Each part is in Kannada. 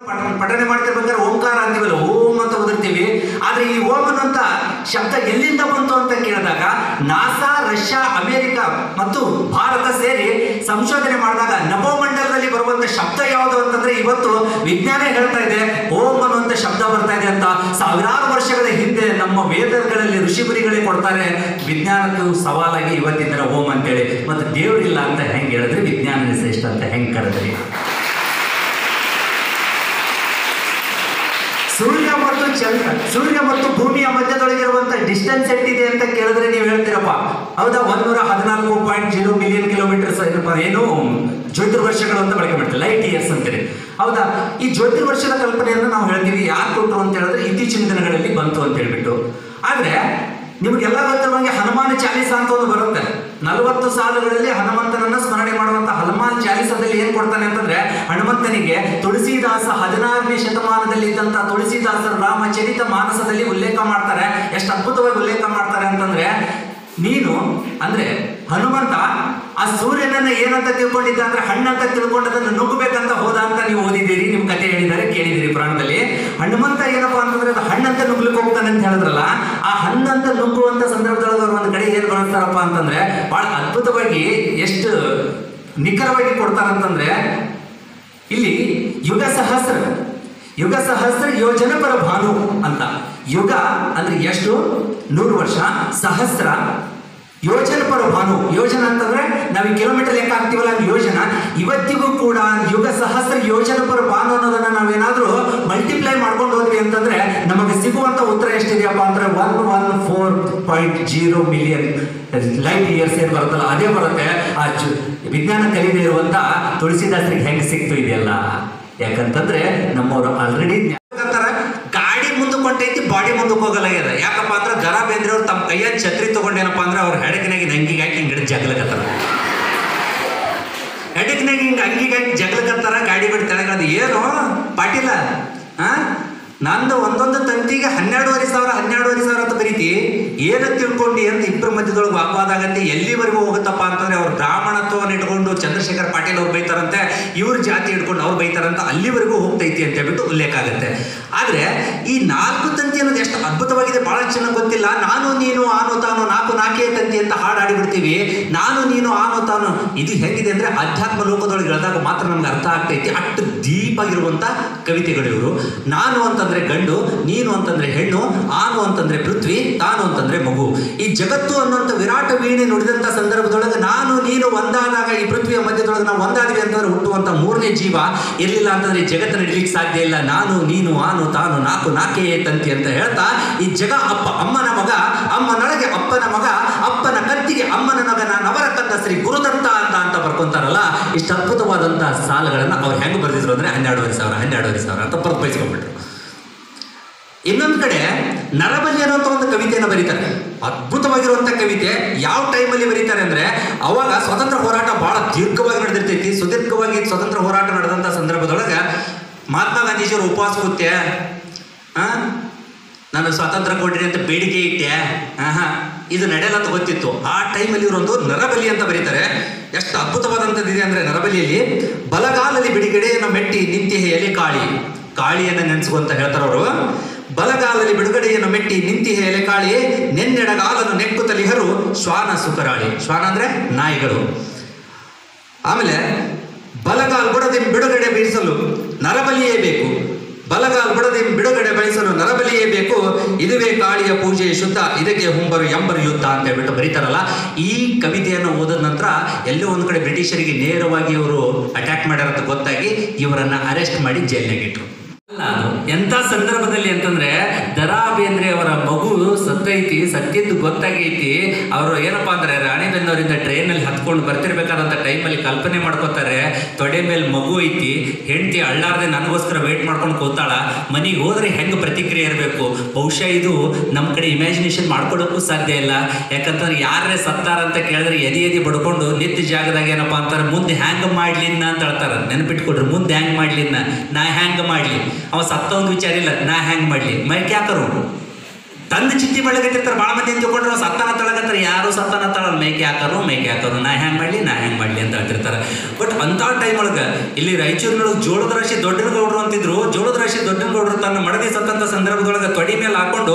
ಪಠ- ಪಠನೆ ಮಾಡ್ತಿರ್ಬೇಕಾದ್ರೆ ಓಂಕಾರ ಅಂತೀವಲ್ಲ, ಓಂ ಅಂತ ಓದಿರ್ತೀವಿ. ಆದ್ರೆ ಈ ಓಂ ಅನ್ನುವಂತ ಶಬ್ದ ಎಲ್ಲಿಂದ ಬಂತು ಅಂತ ಕೇಳಿದಾಗ, ನಾಸಾ, ರಷ್ಯಾ, ಅಮೆರಿಕ ಮತ್ತು ಭಾರತ ಸೇರಿ ಸಂಶೋಧನೆ ಮಾಡಿದಾಗ ನಭೋಮಂಡಲದಲ್ಲಿ ಬರುವಂತ ಶಬ್ದ ಯಾವುದು ಅಂತಂದ್ರೆ ಇವತ್ತು ವಿಜ್ಞಾನ ಹೇಳ್ತಾ ಇದೆ, ಓಂ ಅನ್ನುವಂತ ಶಬ್ದ ಬರ್ತಾ ಇದೆ ಅಂತ ಸಾವಿರಾರು ವರ್ಷಗಳ ಹಿಂದೆ ನಮ್ಮ ವೇದಗಳಲ್ಲಿ ಋಷಿಮುನಿಗಳೇ ಕೊಡ್ತಾರೆ. ವಿಜ್ಞಾನಕ್ಕೂ ಸವಾಲಾಗಿ ಇವತ್ತಿನ ಓಂ ಅಂತೇಳಿ. ಮತ್ತೆ ದೇವರಿಲ್ಲ ಅಂತ ಹೆಂಗೆ ಹೇಳಿದ್ರೆ ವಿಜ್ಞಾನನೇ ಶ್ರೇಷ್ಠ ಅಂತ ಹೆಂಗೆ ಕರೆದ್ರಿ ಸೂರ್ಯ ಮತ್ತು ಚಂದ್ರ ಸೂರ್ಯ ಮತ್ತು ಭೂಮಿಯ ಮಧ್ಯದೊಳಗಿರುವಂತ ಡಿಸ್ಟೆನ್ಸ್ ಎಷ್ಟಿದೆ ಅಂತ ಕೇಳಿದ್ರೆ ನೀವು ಹೇಳ್ತೀರಪ್ಪ. ಹೌದಾ? ಒಂದೂರ ಹದಿನಾಲ್ಕು ಪಾಯಿಂಟ್ ಜೀರೋ ಮಿಲಿಯನ್ ಕಿಲೋಮೀಟರ್ಸ್ ಏನು? ಜ್ಯೋತಿರ್ವರ್ಷಗಳು ಅಂತ ಬಳಕೆ ಮಾಡ್ತೀವಿ. ಲೈಟ್ ಇಯರ್ಸ್ ಅಂತೀರಿ ಹೌದಾ? ಈ ಜ್ಯೋತಿರ್ವರ್ಷದ ಕಲ್ಪನೆಯನ್ನು ನಾವು ಹೇಳ್ತೀವಿ. ಯಾರು ಕೊಟ್ಟರು ಅಂತ ಹೇಳಿದ್ರೆ ಇತ್ತೀಚಿನ ದಿನಗಳಲ್ಲಿ ಬಂತು ಅಂತ ಹೇಳ್ಬಿಟ್ಟು. ಆದ್ರೆ ನಿಮಗೆಲ್ಲ ಗೊತ್ತಿರುವಂಗೆ ಹನುಮಾನ ಚಾಲೀಸ ಅಂತ ಒಂದು ಬರುತ್ತೆ. ನಲವತ್ತು ಸಾಲುಗಳಲ್ಲಿ ಹನುಮಂತನನ್ನ ಸ್ಮರಣೆ ಮಾಡುವಂತ ಹನುಮಾನ್ ಚಾಲಿಸದಲ್ಲಿ ಏನ್ ಕೊಡ್ತಾನೆ ಅಂತಂದ್ರೆ, ಹನುಮಂತನಿಗೆ ತುಳಸಿದಾಸ ಹದಿನಾರನೇ ಶತಮಾನದಲ್ಲಿ ಇದ್ದಂತ ತುಳಸಿದಾಸರು ರಾಮಚರಿತ ಮಾನಸದಲ್ಲಿ ಉಲ್ಲೇಖ ಮಾಡ್ತಾರೆ. ಎಷ್ಟು ಅದ್ಭುತವಾಗಿ ಉಲ್ಲೇಖ ಮಾಡ್ತಾರೆ ಅಂತಂದ್ರೆ, ನೀನು ಅಂದ್ರೆ ಹನುಮಂತ ಆ ಸೂರ್ಯನನ್ನ ಏನಂತ ತಿಳ್ಕೊಂಡಿದ್ದ ಅಂದ್ರೆ ಹಣ್ಣಂತ ತಿಳ್ಕೊಂಡದನ್ನ ನುಗ್ಗಬೇಕಂತ ಹೋದ ಅಂತ ನೀವು ಓದಿದ್ದೀರಿ, ನಿಮ್ ಕತೆ ಹೇಳಿದ್ದಾರೆ ಕೇಳಿದಿರಿ ಪ್ರಾಣದಲ್ಲಿ. ಹನುಮಂತ ಏನಪ್ಪಾ ಅಂತಂದ್ರೆ ಅದು ಹಣ್ಣಂತ ನುಗ್ಲಿಕ್ಕೆ ಹೋಗ್ತಾನೆ ಅಂತ ಹೇಳಿದ್ರಲ್ಲ, ಆ ಹಣ್ಣಂತ ನುಗ್ಗುವಂತ ಸಂದರ್ಭದೊಳಗೆ ಬರ್ತಾರಪ್ಪ ಅಂತಂದ್ರೆ ಬಹಳ ಅದ್ಭುತವಾಗಿ ಎಷ್ಟು ನಿಖರವಾಗಿ ಕೊಡ್ತಾರಂತಂದ್ರೆ ಇಲ್ಲಿ ಯುಗ ಸಹಸ್ರ ಯುಗ ಸಹಸ್ರ ಯೋಜನ ಪರ ಭಾನು ಅಂತ. ಯುಗ ಅಂದ್ರೆ ಎಷ್ಟು? ನೂರು ವರ್ಷ, ಸಹಸ್ರ ಯೋಜನ ಪರ ಭಾನು. ಯೋಜನೆ ಅಂತಂದ್ರೆ ನಾವು ಈ ಕಿಲೋಮೀಟರ್ ಲೆಕ್ಕ ಹಾಕ್ತೀವಲ್ಲ ಯೋಜನ. ಇವತ್ತಿಗೂ ಕೂಡ ಯುಗ ಸಹಸ್ರ ಯೋಜನೆ ಪರ ಭಾನು ಅನ್ನೋದನ್ನ ನಾವೇನಾದ್ರೂ ಮಲ್ಟಿಪ್ಲೈ ಮಾಡ್ಕೊಂಡು ಹೋದ್ವಿ ಅಂತಂದ್ರೆ ನಮಗೆ ಸಿಗುವಂತ ಉತ್ತರ ಎಷ್ಟಿದೆಯಪ್ಪ ಅಂದ್ರೆ one one four point zero million light years ಏನ್ ಬರುತ್ತಲ್ಲ, ಅದೇ ಬರುತ್ತೆ. ಆ ವಿಜ್ಞಾನ ಕಲಿದೆ ಇರುವಂತ ತುಳಸಿದಾಸರಿಗೆ ಹೆಂಗೆ ಸಿಕ್ತು ಇದೆಯಲ್ಲ? ಯಾಕಂತಂದ್ರೆ ನಮ್ಮವರು ಆಲ್ರೆಡಿ ಐತಿ, ಬಾಡಿ ಮುಂದಕ್ಕೆ ಹೋಗಲಾಗ್ಯದ ಯಾಕಪ್ಪ ಅಂದ್ರೆ ದರ ಬೇಂದ್ರೆ ಅವ್ರು ತಮ್ಮ ಕೈಯಲ್ಲಿ ಛತ್ರಿ ತಗೊಂಡೇನಪ್ಪ ಅಂದ್ರೆ ಅವ್ರ ಹೆಡಕಿನಾಗಿ ನಂಗಿಗೆ ಹಾಕಿ ಹಿಂಗ್ ಹಿಡಿದು ಜಗ್ಲಕತ್ತಾರ. ಹೆಡಕಿನಾಗ ಹಿಂಗೆ ಅಂಗಿಗೆ ಹಾಕಿ ಜಗ್ಲಕತ್ತಾರ, ಗಾಡಿ ಬಿಟ್ಟು ತೆಳಗದು ಏನು? ಪಾಟೀಲ? ಹಾ ನಂದು ಒಂದೊಂದು ತಂತಿಗೆ ಹನ್ನೆರಡುವರೆ ಸಾವಿರ ಹನ್ನೆರಡುವರೆ ಸಾವಿರ ಅಂತ ಬರೀತಿ. ಏನು ತಿಳ್ಕೊಂಡು ಅಂತ ಇಬ್ಬರ ಮಧ್ಯದೊಳಗೆ ವಾಗ್ವಾದ ಆಗತ್ತೆ ಎಲ್ಲಿವರೆಗೂ ಹೋಗುತ್ತಪ್ಪ ಅಂತಂದ್ರೆ ಅವ್ರು ಬ್ರಾಹ್ಮಣತ್ವವನ್ನು ಇಟ್ಕೊಂಡು ಚಂದ್ರಶೇಖರ್ ಪಾಟೀಲ್ ಅವ್ರು ಬೈತಾರಂತೆ, ಇವ್ರ ಜಾತಿ ಇಟ್ಕೊಂಡು ಅವ್ರು ಬೈತಾರಂತ ಅಲ್ಲಿವರೆಗೂ ಹೋಗ್ತೈತಿ ಅಂತ ಹೇಳ್ಬಿಟ್ಟು ಉಲ್ಲೇಖ ಆಗುತ್ತೆ. ಆದ್ರೆ ಈ ನಾಲ್ಕು ತಂತಿ ಅನ್ನೋದು ಎಷ್ಟು ಅದ್ಭುತವಾಗಿದೆ, ಬಹಳ ಚೆನ್ನಾಗಿ ಗೊತ್ತಿಲ್ಲ. ನಾನು, ನೀನು, ಆನು, ತಾನು ನಾಲ್ಕು ನಾಲ್ಕೇ ತಂತಿ ಅಂತ ಹಾಡು ಹಾಡಿಬಿಡ್ತೀವಿ ನಾನು, ನೀನು, ಆನು ತಾನು ಇದು ಹೆಂಗಿದೆ ಅಂದ್ರೆ ಅಧ್ಯಾತ್ಮ ಲೋಕದೊಳಗೆ ಹೇಳಿದಾಗ ಮಾತ್ರ ನಮ್ಗೆ ಅರ್ಥ ಆಗ್ತೈತಿ ಅಷ್ಟು ಡೀಪ್ ಆಗಿರುವಂತ ಕವಿತೆಗಳು ಇವರು ನಾನು ಅಂತಂದ್ರೆ ಗಂಡು, ನೀನು ಅಂತಂದ್ರೆ ಹೆಣ್ಣು, ಆನು ಅಂತಂದ್ರೆ ಪೃಥ್ವಿ, ತಾನು ಅಂತಂದ್ರೆ ಮಗು. ಈ ಜಗತ್ತು ಅನ್ನುವಂಥ ವಿರಾಟ ವೀಣೆ ನುಡಿದಂತ ಸಂದರ್ಭದೊಳಗೆ ನಾನು, ನೀನು ಒಂದಾದಾಗ ಈ ಪೃಥ್ವಿಯ ಮಧ್ಯದೊಳಗೆ ನಾವು ಒಂದಾದ್ವಿ ಅಂತಂದ್ರೆ ಹುಟ್ಟುವಂತ ಮೂರನೇ ಜೀವ. ಎಲ್ಲಿಲ್ಲ ಅಂತಂದ್ರೆ ಈ ಜಗತ್ತು ನಡೀಲಿಕ್ಕೆ ಸಾಧ್ಯ ಇಲ್ಲ. ನಾನು, ನೀನು, ಆನು, ತಾನು ನಾಲ್ಕು ನಾಲ್ಕೇ ತಂತಿ ಅಂತ ಹೇಳ್ತಾ ಈ ಜಗ ಅಪ್ಪ, ಅಮ್ಮನ ಮಗ, ಅಮ್ಮನೊಳಗೆ ಅಪ್ಪನ ಮಗ, ಅಪ್ಪನ ಕತ್ತಿಗೆ ಅಮ್ಮನ ಮಗ ನಾನವರ ಕಂದ ಶ್ರೀ ಗುರುದತ್ತ ಅಂತ ಅಂತ ಬರ್ಕೊಂತಾರಲ್ಲ, ಇಷ್ಟು ಅದ್ಭುತವಾದಂತಹ ಸಾಲುಗಳನ್ನ ಅವ್ರು ಹೆಂಗೆ ಬರೆದಿದ್ರು ಅಂದ್ರೆ ಹನ್ನೆರಡುವರೆ ಸಾವಿರ ಹನ್ನೆರಡುವರೆ ಸಾವಿರ ಅಂತ ಬಯಸ್ಕೊಂಡ್ಬಿಟ್ರು ಇನ್ನೊಂದು ಕಡೆ ನರಬಲಿ ಅನ್ನೋಂಥ ಒಂದು ಕವಿತೆಯನ್ನು ಬರೀತಾರೆ. ಅದ್ಭುತವಾಗಿರುವಂಥ ಕವಿತೆ ಯಾವ ಟೈಮಲ್ಲಿ ಬರೀತಾರೆ ಅಂದ್ರೆ, ಅವಾಗ ಸ್ವತಂತ್ರ ಹೋರಾಟ ಬಹಳ ದೀರ್ಘವಾಗಿ ನಡೆದಿರ್ತೈತಿ. ಸುದೀರ್ಘವಾಗಿ ಸ್ವತಂತ್ರ ಹೋರಾಟ ನಡೆದಂಥ ಸಂದರ್ಭದೊಳಗೆ ಮಹಾತ್ಮ ಗಾಂಧೀಜಿಯವರು ಉಪವಾಸ ಕೂತೆ ಹ ನಾನು ಸ್ವಾತಂತ್ರ್ಯ ಕೊಡ್ರಿ ಅಂತ ಬೇಡಿಕೆ ಇಟ್ಟೆ. ಆಹಾ. ಇದು ನಡೆಯಲ್ಲ ಅಂತ ಗೊತ್ತಿತ್ತು. ಆ ಟೈಮಲ್ಲಿ ಇವರೊಂದು ನರಬಲಿ ಅಂತ ಬರೀತಾರೆ. ಎಷ್ಟು ಅದ್ಭುತವಾದಂಥದ್ದಿದೆ ಅಂದ್ರೆ ನರಬಲಿಯಲ್ಲಿ, ಬಲಗಾಲಲ್ಲಿ ಬಿಡುಗಡೆಯನ್ನು ಮೆಟ್ಟಿ ನಿಂತಿಹೆ ಎಲೆ ಕಾಳಿ. ಕಾಳಿಯನ್ನು ನೆನೆಸುವಂತ ಹೇಳ್ತಾರೆ ಅವರು. ಬಲಗಾಲಲ್ಲಿ ಬಿಡುಗಡೆಯನ್ನು ಮೆಟ್ಟಿ ನಿಂತಿಹೆ ಎಲೆ ಕಾಳಿ. ನೆನ್ನೆಡಗಾಲನ್ನು ನೆಕ್ಕುತ್ತಲಿಹರು ಶ್ವಾನ ಸುಕರಾಳಿ ಶ್ವಾನ ಅಂದ್ರೆ ನಾಯಿಗಳು. ಆಮೇಲೆ, ಬಲಗಾಲ್ ಬುಡದಿ ಬಿಡುಗಡೆ ಬಯಸಲು ನರಬಲಿಯೇ ಬೇಕು. ಬಲಗಾಲ್ ಬುಡದಿ ಬಿಡುಗಡೆ ಬಯಸಲು ನರಬಲಿಯೇ ಬೇಕು. ಇದುವೇ ಕಾಳಿಯ ಪೂಜೆಯ ಶುದ್ಧ, ಇದಕ್ಕೆ ಹುಂಬರು ಎಂಬರು ಯುದ್ಧ ಅಂತ ಹೇಳ್ಬಿಟ್ಟು ಬರೀತಾರಲ್ಲ. ಈ ಕವಿತೆಯನ್ನು ಓದಿದ ನಂತರ ಎಲ್ಲೋ ಒಂದು ಕಡೆ ಬ್ರಿಟಿಷರಿಗೆ ನೇರವಾಗಿ ಇವರು ಅಟ್ಯಾಕ್ ಮಾಡ್ಯಾರಂತ ಗೊತ್ತಾಗಿ ಇವರನ್ನು ಅರೆಸ್ಟ್ ಮಾಡಿ ಜೈಲಿನಾಗ ಇಟ್ರು. ಅಲ್ಲ ಎಂಥ ಸಂದರ್ಭದಲ್ಲಿ ಅಂತಂದ್ರೆ ದರಾ ಬೇಂದ್ರೆ ಅವರ ಮಗು ಸತ್ತೈತಿ, ಸತ್ತಿದ್ದು ಗೊತ್ತಾಗೈತಿ. ಅವರು ಏನಪ್ಪಾ ಅಂದ್ರೆ ರಾಣಿಬೆನ್ನವರಿಂದ ಟ್ರೈನಲ್ಲಿ ಹತ್ಕೊಂಡು ಬರ್ತಿರ್ಬೇಕಾದಂಥ ಟೈಮಲ್ಲಿ ಕಲ್ಪನೆ ಮಾಡ್ಕೋತಾರೆ, ತೊಡೆ ಮೇಲೆ ಮಗು ಐತಿ, ಹೆಂಡತಿ ಅಳ್ಳಾರ್ದೆ ನನಗೋಸ್ಕರ ವೇಟ್ ಮಾಡ್ಕೊಂಡು ಕೂತಾಳ, ಮನೆಗೆ ಹೋದ್ರೆ ಹೆಂಗೆ ಪ್ರತಿಕ್ರಿಯೆ ಇರಬೇಕು? ಬಹುಶಃ ಇದು ನಮ್ಮ ಕಡೆ ಇಮ್ಯಾಜಿನೇಷನ್ ಮಾಡ್ಕೊಳ್ಳೋಕ್ಕೂ ಸಾಧ್ಯ ಇಲ್ಲ. ಯಾಕಂತಂದ್ರೆ ಯಾರೇ ಸತ್ತಾರ ಅಂತ ಕೇಳಿದ್ರೆ ಎದಿ ಎದಿ ಬಡ್ಕೊಂಡು ನಿತ್ಯ ಜಾಗದಾಗ ಏನಪ್ಪಾ ಅಂತಾರೆ, ಮುಂದೆ ಹ್ಯಾಂಗ್ ಮಾಡ್ಲಿನ್ನ ಅಂತ ಹೇಳ್ತಾರೆ. ನೆನಪಿಟ್ಕೊಡ್ರಿ ಮುಂದೆ ಹ್ಯಾಂಗ್ ಮಾಡ್ಲಿನ್ನ, ನಾ ಹ್ಯಾಂಗ್ ಮಾಡ್ಲಿ. ಅವ ಸತ್ತ ಒಂದು ವಿಚಾರ ಇಲ್ಲ ನಾ ಹ್ಯಾಂಗ್ ಮಾಡ್ಲಿ? ಮೈಕ್ ಯಾಕರು ತಂದು ಚಿಟ್ಟಿ ಮಾಡ್ಲಿಕತ್ತಿರ್ತಾರೆ ಭಾಳ ಮಂದಿ ತಿಳ್ಕೊಂಡ್ರೆ ಸತ್ತಾನ ತಳಗತ್ತಾರೆ ಯಾರು ಸತ್ತಾನ ತಳ, ಮೇಕೆ ಹಾಕೋರು ಮೇಕೆ ಹಾಕೋರು, ನಾ ಹೆಂಗೆ ಮಾಡಲಿ, ನಾ ಹೆಂಗೆ ಮಾಡಲಿ ಅಂತ ಹೇಳ್ತಿರ್ತಾರೆ. ಬಟ್ ಅಂಥ ಟೈಮ್ ಒಳಗೆ ಇಲ್ಲಿ ರಾಯಚೂರಿನೊಳಗೆ ಜೋಳದ ರಾಶಿ ದೊಡ್ಡನಗೌಡರು ಅಂತಿದ್ರು, ಜೋಳದ ರಾಶಿ ದೊಡ್ಡನಗೌಡರು ತನ್ನ ಮಡದಿ ಸತ್ತಂಥ ಸಂದರ್ಭದೊಳಗೆ ತೊಡಿ ಮೇಲೆ ಹಾಕೊಂಡು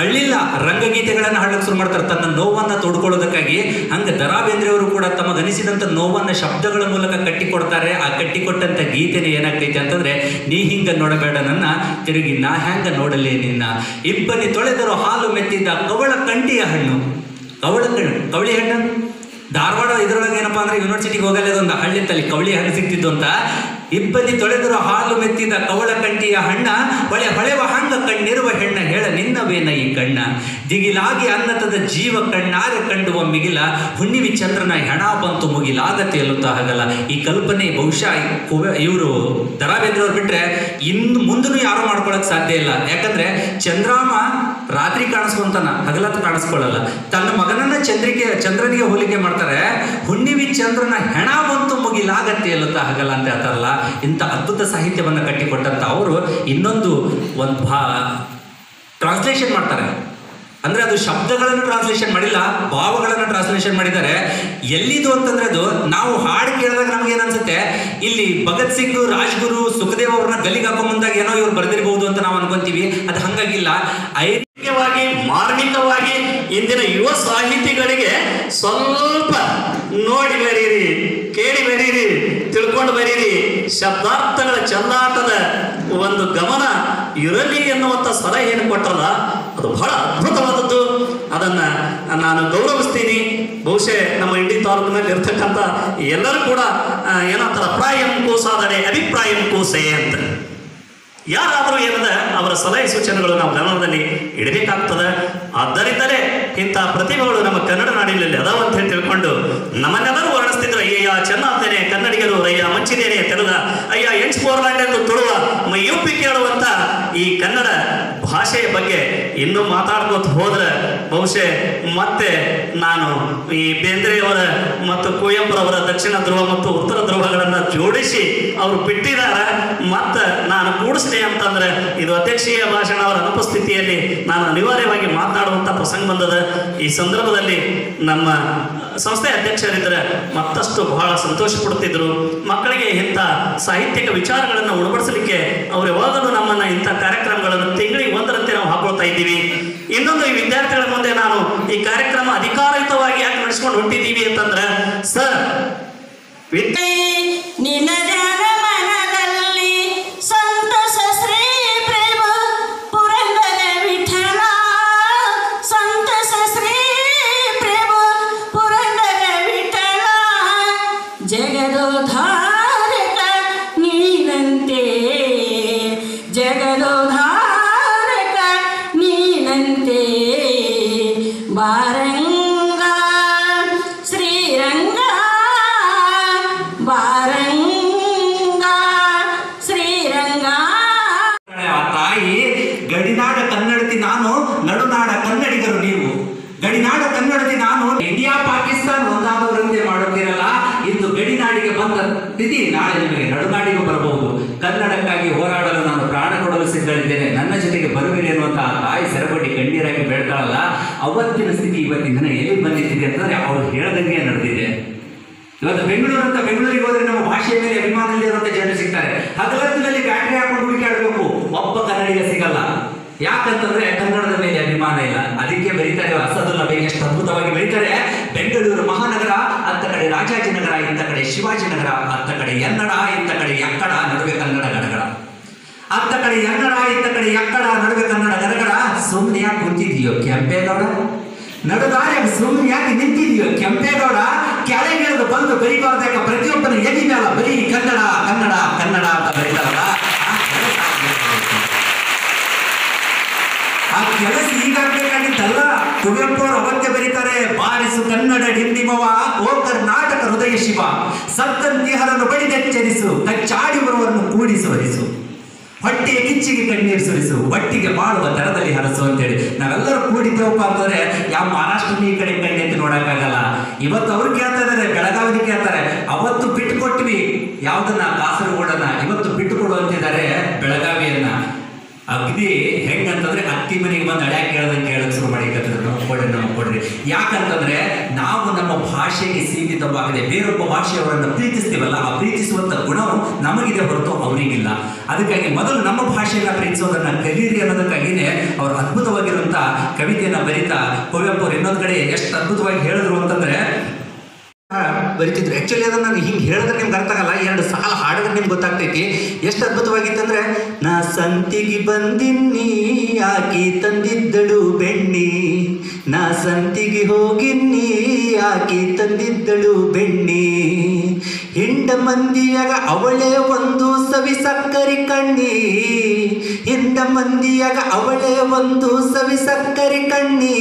ಅಳ್ಳಿಲ್ಲ ರಂಗಗೀತೆಗಳನ್ನು ಹಾಡಕ್ಕೆ ಶುರು ಮಾಡ್ತಾರೆ. ತನ್ನ ನೋವನ್ನು ತೊಡ್ಕೊಳ್ಳೋದಕ್ಕಾಗಿ ಹಂಗೆ ದರಾ ಬೇಂದ್ರೆಯವರು ಕೂಡ ತಮಗನಿಸಿದಂಥ ನೋವನ್ನು ಶಬ್ದಗಳ ಮೂಲಕ ಕಟ್ಟಿಕೊಡ್ತಾರೆ. ಆ ಕಟ್ಟಿಕೊಟ್ಟಂಥ ಗೀತೆನೇ ಏನಾಗ್ತೈತೆ ಅಂತಂದ್ರೆ, ನೀ ಹಿಂಗ ನೋಡಬೇಡ ನನ್ನ, ತಿರುಗಿ ನಾ ಹ್ಯಾಂಗ ನೋಡಲಿ ನಿನ್ನ, ಇಬ್ಬನಿ ತೊಳೆದರು ಹಾಲು ಮೆತ್ತಿದ್ದ ಕವಳ ಕಂಟಿಯ ಹಣ್ಣು. ಕವಳ ಕಣ್ಣು ಕವಳಿ ಹಣ್ಣು? ಧಾರವಾಡ ಇದರೊಳಗೆ ಏನಪ್ಪ ಅಂದ್ರೆ ಯೂನಿವರ್ಸಿಟಿಗೆ ಹೋಗಲ್ಲ ಒಂದು ಹಳ್ಳಿ ತಲ್ಲಿ ಕವಳಿ ಹಣ್ಣು ಸಿಗ್ತಿದ್ದು ಅಂತ. ಇಬ್ಬನಿ ತೊಳೆದರು ಹಾಲು ಮೆತ್ತಿದ ಕವಳ ಕಂಟಿಯ ಹಣ್ಣ, ಹೊಳೆ, ಹೊಳೆವ ಹಂಗ ಕಣ್ಣಿರುವ ಹೆಣ್ಣ ಹೇಳ ನಿನ್ನವೇನ ಈ ಕಣ್ಣ. ದಿಗಿಲಾಗಿ ಅನ್ನತದ ಜೀವ ಕಣ್ಣಾರೆ ಕಂಡುವ ಮಿಗಿಲ ಹುಣ್ಣಿಮಿ ಚಂದ್ರನ ಹೆಣ ಬಂತು ಮುಗಿಲಾಗ ತೇಲುತ್ತ ಹಾಗಲ್ಲ ಈ ಕಲ್ಪನೆ ಬಹುಶಃ ಇವರು ದರಾಬೇಂದ್ರವ್ರು ಬಿಟ್ರೆ ಇನ್ನು ಮುಂದೂ ಯಾರು ಮಾಡ್ಕೊಳಕ್ ಸಾಧ್ಯ ಇಲ್ಲ. ಯಾಕಂದ್ರೆ ಚಂದ್ರಾಮ ರಾತ್ರಿ ಕಾಣಿಸ್ಕೊಂತಾನ ಹಗಲತ್ತು ಕಾಣಿಸ್ಕೊಳ್ಳಲ್ಲ. ತನ್ನ ಮಗನನ್ನ ಚಂದ್ರಿಕೆ, ಚಂದ್ರನಿಗೆ ಹೋಲಿಕೆ ಮಾಡ್ತಾರೆ, ಹುಣ್ಣಿವಿ ಚಂದ್ರನ ಹೆಣ ಬಂತು ಮುಗಿಲಾಗತ್ತೆ ತೇಲುತ್ತಾ ಹಗಲ ಅಂತ ಹೇಳ್ತಾರಲ್ಲ, ಇಂಥ ಅದ್ಭುತ ಸಾಹಿತ್ಯವನ್ನು ಕಟ್ಟಿಕೊಟ್ಟಂತ ಅವರು ಇನ್ನೊಂದು ಒಂದು ಭಾ ಟ್ರಾನ್ಸ್ಲೇಷನ್ ಮಾಡ್ತಾರೆ. ಅಂದ್ರೆ ಅದು ಶಬ್ದಗಳನ್ನು ಟ್ರಾನ್ಸ್ಲೇಷನ್ ಮಾಡಿಲ್ಲ, ಭಾವಗಳನ್ನು ಟ್ರಾನ್ಸ್ಲೇಷನ್ ಮಾಡಿದ್ದಾರೆ. ಎಲ್ಲಿದು ಅಂತಂದ್ರೆ ಅದು ನಾವು ಹಾಡು ಕೇಳಿದಾಗ ನಮ್ಗೆ ಏನನ್ಸುತ್ತೆ ಇಲ್ಲಿ ಭಗತ್ ಸಿಂಗ್ ರಾಜ್ಗುರು ಸುಖದೇವ್ ಅವ್ರನ್ನ ಗಲ್ಲಿಗೆ ಹಾಕೋ ಮುಂದಾಗ ಏನೋ ಇವ್ರು ಬರೆದಿರಬಹುದು ಅಂತ ನಾವು ಅನ್ಕೊಂತೀವಿ. ಅದು ಹಂಗಾಗಿಲ್ಲ. ಐತಿಹ್ಯವಾಗಿ, ಮಾರ್ಮಿಕವಾಗಿ ಇಂದಿನ ಯುವ ಸಾಹಿತಿಗಳಿಗೆ ಸ್ವಲ್ಪ ನೋಡಿ ಬರೀರಿ, ಕೇಳಿ ಬರೀರಿ, ತಿಳ್ಕೊಂಡು ಬರೀರಿ. ಶಬ್ದಾರ್ಥಗಳ ಚಲ್ಲಾಟದ ಒಂದು ಗಮನ ಇರಲಿ ಎನ್ನುವಂತ ಸಲಹೆ ಏನು ಕೊಟ್ಟರಲ್ಲ ಅದು ಬಹಳ ಅದ್ಭುತವಾದದ್ದು. ಅದನ್ನು ನಾನು ಗೌರವಿಸ್ತೀನಿ. ಬಹುಶಃ ನಮ್ಮ ಇಂಡಿ ತಾಲೂಕಿನಲ್ಲಿ ಇರ್ತಕ್ಕಂಥ ಎಲ್ಲರೂ ಕೂಡ ಏನಂತಾರ ಪ್ರಾಯಂ ಕೂಸಾದಡೆ, ಅಭಿಪ್ರಾಯಂ ಕೂಸೆ ಅಂತ. ಯಾರಾದರೂ ಏನದ ಅವರ ಸಲಹೆ ಸೂಚನೆಗಳು ನಾವು ಗಮನದಲ್ಲಿ ಇಡಬೇಕಾಗ್ತದೆ. ಆದ್ದರಿಂದಲೇ ಇಂಥ ಪ್ರತಿಭೆಗಳು ನಮ್ಮ ಕನ್ನಡ ನಾಡಿನಲ್ಲಿ ಅದಾವ ಅಂತ ಹೇಳಿ ತಿಳ್ಕೊಂಡು ನಮ್ಮನ್ನೆಲ್ಲರೂ ವರ್ಣಿಸ್ತಿದ್ರು. ಅಯ್ಯ ಚೆನ್ನಾಗ್ತೇನೆ ಕನ್ನಡಿಗರು ಅಯ್ಯ ಮಂಚಿದೇನೆ, ತೆಲುಗ. ಅಯ್ಯ ಎಂಚ್ ಪೋರ್ಲ್ಯಾಂಡ್ ಎಂದು ತುಳುವ ಪಿ ಕೇಳುವಂತ ಈ ಕನ್ನಡ ಭಾಷೆಯ ಬಗ್ಗೆ ಇನ್ನೂ ಮಾತಾಡ್ಕೋತ ಹೋದ್ರೆ ಬಹುಶಃ ಮತ್ತೆ ನಾನು ಈ ಬೇಂದ್ರೆಯವರ ಮತ್ತು ಕುವೆಂಪುರವರ ದಕ್ಷಿಣ ಧ್ರುವ ಮತ್ತು ಉತ್ತರ ಧ್ರುವಗಳನ್ನು ಜೋಡಿಸಿ ಅವರು ಬಿಟ್ಟಿದ್ದಾರೆ. ಮತ್ತೆ ನಾನು ಕೂಡಿಸ್ತೀನಿ ಅಂತಂದ್ರೆ ಇದು ಅಧ್ಯಕ್ಷೀಯ ಭಾಷಣ ಅವರ ಅನುಪಸ್ಥಿತಿಯಲ್ಲಿ ನಾನು ಅನಿವಾರ್ಯವಾಗಿ ಮಾತನಾಡುವಂಥ ಪ್ರಸಂಗ ಬಂದದ. ಈ ಸಂದರ್ಭದಲ್ಲಿ ನಮ್ಮ ಸಂಸ್ಥೆ ಅಧ್ಯಕ್ಷರಿದ್ದರೆ ಮತ್ತಷ್ಟು ಬಹಳ ಸಂತೋಷ ಪಡುತ್ತಿದ್ದರು ಮಕ್ಕಳಿಗೆ ಇಂಥ ಸಾಹಿತ್ಯಿಕ ವಿಚಾರಗಳನ್ನು ಉಣಬಡಿಸಲಿಕ್ಕೆ ಅವರು ಯಾವಾಗಲೂ ನಮ್ಮನ್ನು ಇಂಥ ಕಾರ್ಯಕ್ರಮಗಳನ್ನು ತಿಂಗಳಿಗೆ ಒಂದರಂತೆ ನಾವು ಹಾಕೊಳ್ತಾ ಇದ್ದೀವಿ. ಇನ್ನೊಂದು ಈ ವಿದ್ಯಾರ್ಥಿಗಳ ಮುಂದೆ ನಾನು ಈ ಕಾರ್ಯಕ್ರಮ ಅಧಿಕಾರಯುತವಾಗಿ ಯಾಕೆ ನಡೆಸ್ಕೊಂಡು ಹೊಂಟಿದ್ದೀವಿ ಅಂತಂದ್ರೆ, ಸರ್, ವಿದ್ಯೆ ಬೆಂಗಳೂರಿಗೆ ಹೋದ್ರೆ ನಮ್ಮ ಭಾಷೆಯ ಮೇಲೆ ಅಭಿಮಾನ ಇರುವಂತ ಜನರು ಸಿಗ್ತಾರೆ. ಹಗಲತ್ತಿನಲ್ಲಿ ಬ್ಯಾಟ್ರಿ ಹಾಕೊಂಡು ಹುಡುಕಾಡಬೇಕು ಒಬ್ಬ ಕನ್ನಡಿಗ ಸಿಗಲ್ಲ. ಯಾಕಂತಂದ್ರೆ ಕನ್ನಡದ ಮೇಲೆ ಅಭಿಮಾನ ಇಲ್ಲ. ಅದಕ್ಕೆ ಬರೀತಾರೆ ಅಸದುಲ್ಲ ಬೇಗ ಎಷ್ಟು ಅದ್ಭುತವಾಗಿ ಬರೀತಾರೆ. ಬೆಂಗಳೂರು ಮಹಾನಗರ, ಅತ್ತ ಕಡೆ ರಾಜಾಜಿನಗರ ಇಂಥ ಕಡೆ ಶಿವಾಜಿನಗರ ಅತ್ತ ಕಡೆ ಎನ್ನಡ, ಇಂಥ ಕಡೆ ಎಕ್ಕಡ, ನಡುವೆ ಕನ್ನಡ ಗಡಗಡ. ಅತ್ತ ಕಡೆ ಎನ್ನಡ, ಇಂಥ ಕಡೆ ಎಕ್ಕಡ, ನಡುವೆ ಕನ್ನಡ ಗಡಗಡ. ಸುಮ್ಮನೆ ಯಾಕೆ ಕುಂತಿದೀಯೋ ಕೆಂಪೇಗೌಡ? ನಡುದಾರಿ ಸುಮ್ಮನೆ ಯಾಕೆ ನಿಂತಿದೆಯೋ ಕೆಂಪೇಗೌಡ? ಕೆಳಗಿಳಿದು ಬಂದು ಬರೀಬಾರ್ದಾಗ ಪ್ರತಿಯೊಬ್ಬನ ಎದಿ ಮೇಲ ಬರೀ ಕನ್ನಡ ಕನ್ನಡ ಕನ್ನಡ ಅಂತ ಬರೀತಾರಲ್ಲ. ಆ ಕೆಲಸ ಈಗಾಗಬೇಕಾಗಿತ್ತಲ್ಲ ಕುವೆಂಪು ಅವರು ಅವತ್ತೆ ಬರೀತಾರೆ, ಬಾರಿಸು ಕನ್ನಡ ಡಿಂಡಿಮವ ಓ ಕರ್ನಾಟಕ ಹೃದಯ ಶಿವ. ಸತ್ತಂತಿಹರನ್ನು ಬಡಿದೆಚ್ಚರಿಸು, ಕಚ್ಚಾಡಿ ಬರುವವರನ್ನು ಕೂಡಿಸು ಹರಿಸು ಹೊಟ್ಟೆಯ ಕಿಚ್ಚಿಗೆ ಕಣ್ಣೀರು ಸುರಿಸು. ಒಟ್ಟಿಗೆ ಬಾಳುವ ದರದಲ್ಲಿ ಹರಸು ಅಂತೇಳಿ. ನಾವೆಲ್ಲರೂ ಕೂಡಿದ್ದೇವಪ್ಪ ಅಂತಂದ್ರೆ ಯಾವ ಮಹಾರಾಷ್ಟ್ರ ಈ ಕಡೆ ಕಣ್ಣೆ ಅಂತ ನೋಡಕ್ಕಾಗಲ್ಲ. ಇವತ್ತು ಅವ್ರು ಕೇಳ್ತಾ ಇದಾರೆ ಬೆಳಗಾವಿ ಕೇಳ್ತಾರೆ. ಅವತ್ತು ಬಿಟ್ಟು ಕೊಟ್ವಿ ಯಾವ್ದನ್ನ? ಕಾಸರಗೋಡನ್ನ. ಇವತ್ತು ಬಿಟ್ಟು ಕೊಡು ಅಂತಿದ್ದಾರೆ ಬೆಳಗಾವಿಯನ್ನ. ಅಗ್ದಿ ಹೆಂಗಂತಂದ್ರೆ ಅಕ್ಕಿ ಮನೆಗೆ ಬಂದು ಅಡ್ಯಾಕ್ ಕೇಳ್ದಂಗೆ ಕೇಳಕ್ ಕೊಡ್ರಿ ನಮಗೆ ಕೊಡ್ರಿ ಯಾಕಂತಂದ್ರೆ ನಾವು ನಮ್ಮ ಭಾಷೆಗೆ ಸೀಮಿತವಾಗದೆ. ಬೇರೊಬ್ಬ ಭಾಷೆಯವರನ್ನು ಪ್ರೀತಿಸ್ತೀವಲ್ಲ, ಆ ಪ್ರೀತಿಸುವಂತ ಗುಣ ನಮಗಿದೆ ಹೊರತು ಅವರಿಗಿಲ್ಲ. ಅದಕ್ಕಾಗಿ ಮೊದಲು ನಮ್ಮ ಭಾಷೆಯನ್ನ ಪ್ರೀತಿಸೋದನ್ನ ಕಲೀರಿ ಅನ್ನೋದಕ್ಕಾಗಿನೇ ಅವರು ಅದ್ಭುತವಾಗಿರುವಂತ ಕವಿತೆಯನ್ನ ಬರೀತಾ, ಕುವೆಂಪು ಅವರು ಇನ್ನೊಂದು ಕಡೆ ಎಷ್ಟು ಅದ್ಭುತವಾಗಿ ಹೇಳಿದ್ರು ಅಂತಂದ್ರೆ ಬರಿತಿದ್ರು. ಆ್ಯಕ್ಚುಲಿ ಅದನ್ನ ನಾನು ಹಿಂಗೆ ಹೇಳಿದ್ರೆ ನಿಮ್ಗೆ ಅರ್ಥ ಆಗಲ್ಲ. ಎರಡು ಸಾಲ ಹಾಡಿದ್ರೆ ನಿಮ್ಗೆ ಗೊತ್ತಾಗ್ತೈತಿ. ಎಷ್ಟು ಅದ್ಭುತವಾಗಿತ್ತಂದ್ರೆ, ನಾ ಸಂತಿಗೆ ಬಂದಿನ್ನಿ ಆಕಿ ತಂದಿದ್ದಳು ಬೆಣ್ಣಿ. ನಾ ಸಂತಿಗೆ ಹೋಗಿನ್ನಿ ಆಕಿ ತಂದಿದ್ದಳು ಬೆಣ್ಣಿ. ಹಿಂಡ ಮಂದಿಯಾಗ ಅವಳೇ ಒಂದು ಸವಿ ಸಕ್ಕರಿ ಕಣ್ಣಿ. ಹಿಂಡ ಮಂದಿಯಾಗ ಅವಳೇ ಒಂದು ಸವಿ ಸಕ್ಕರಿ ಕಣ್ಣಿ.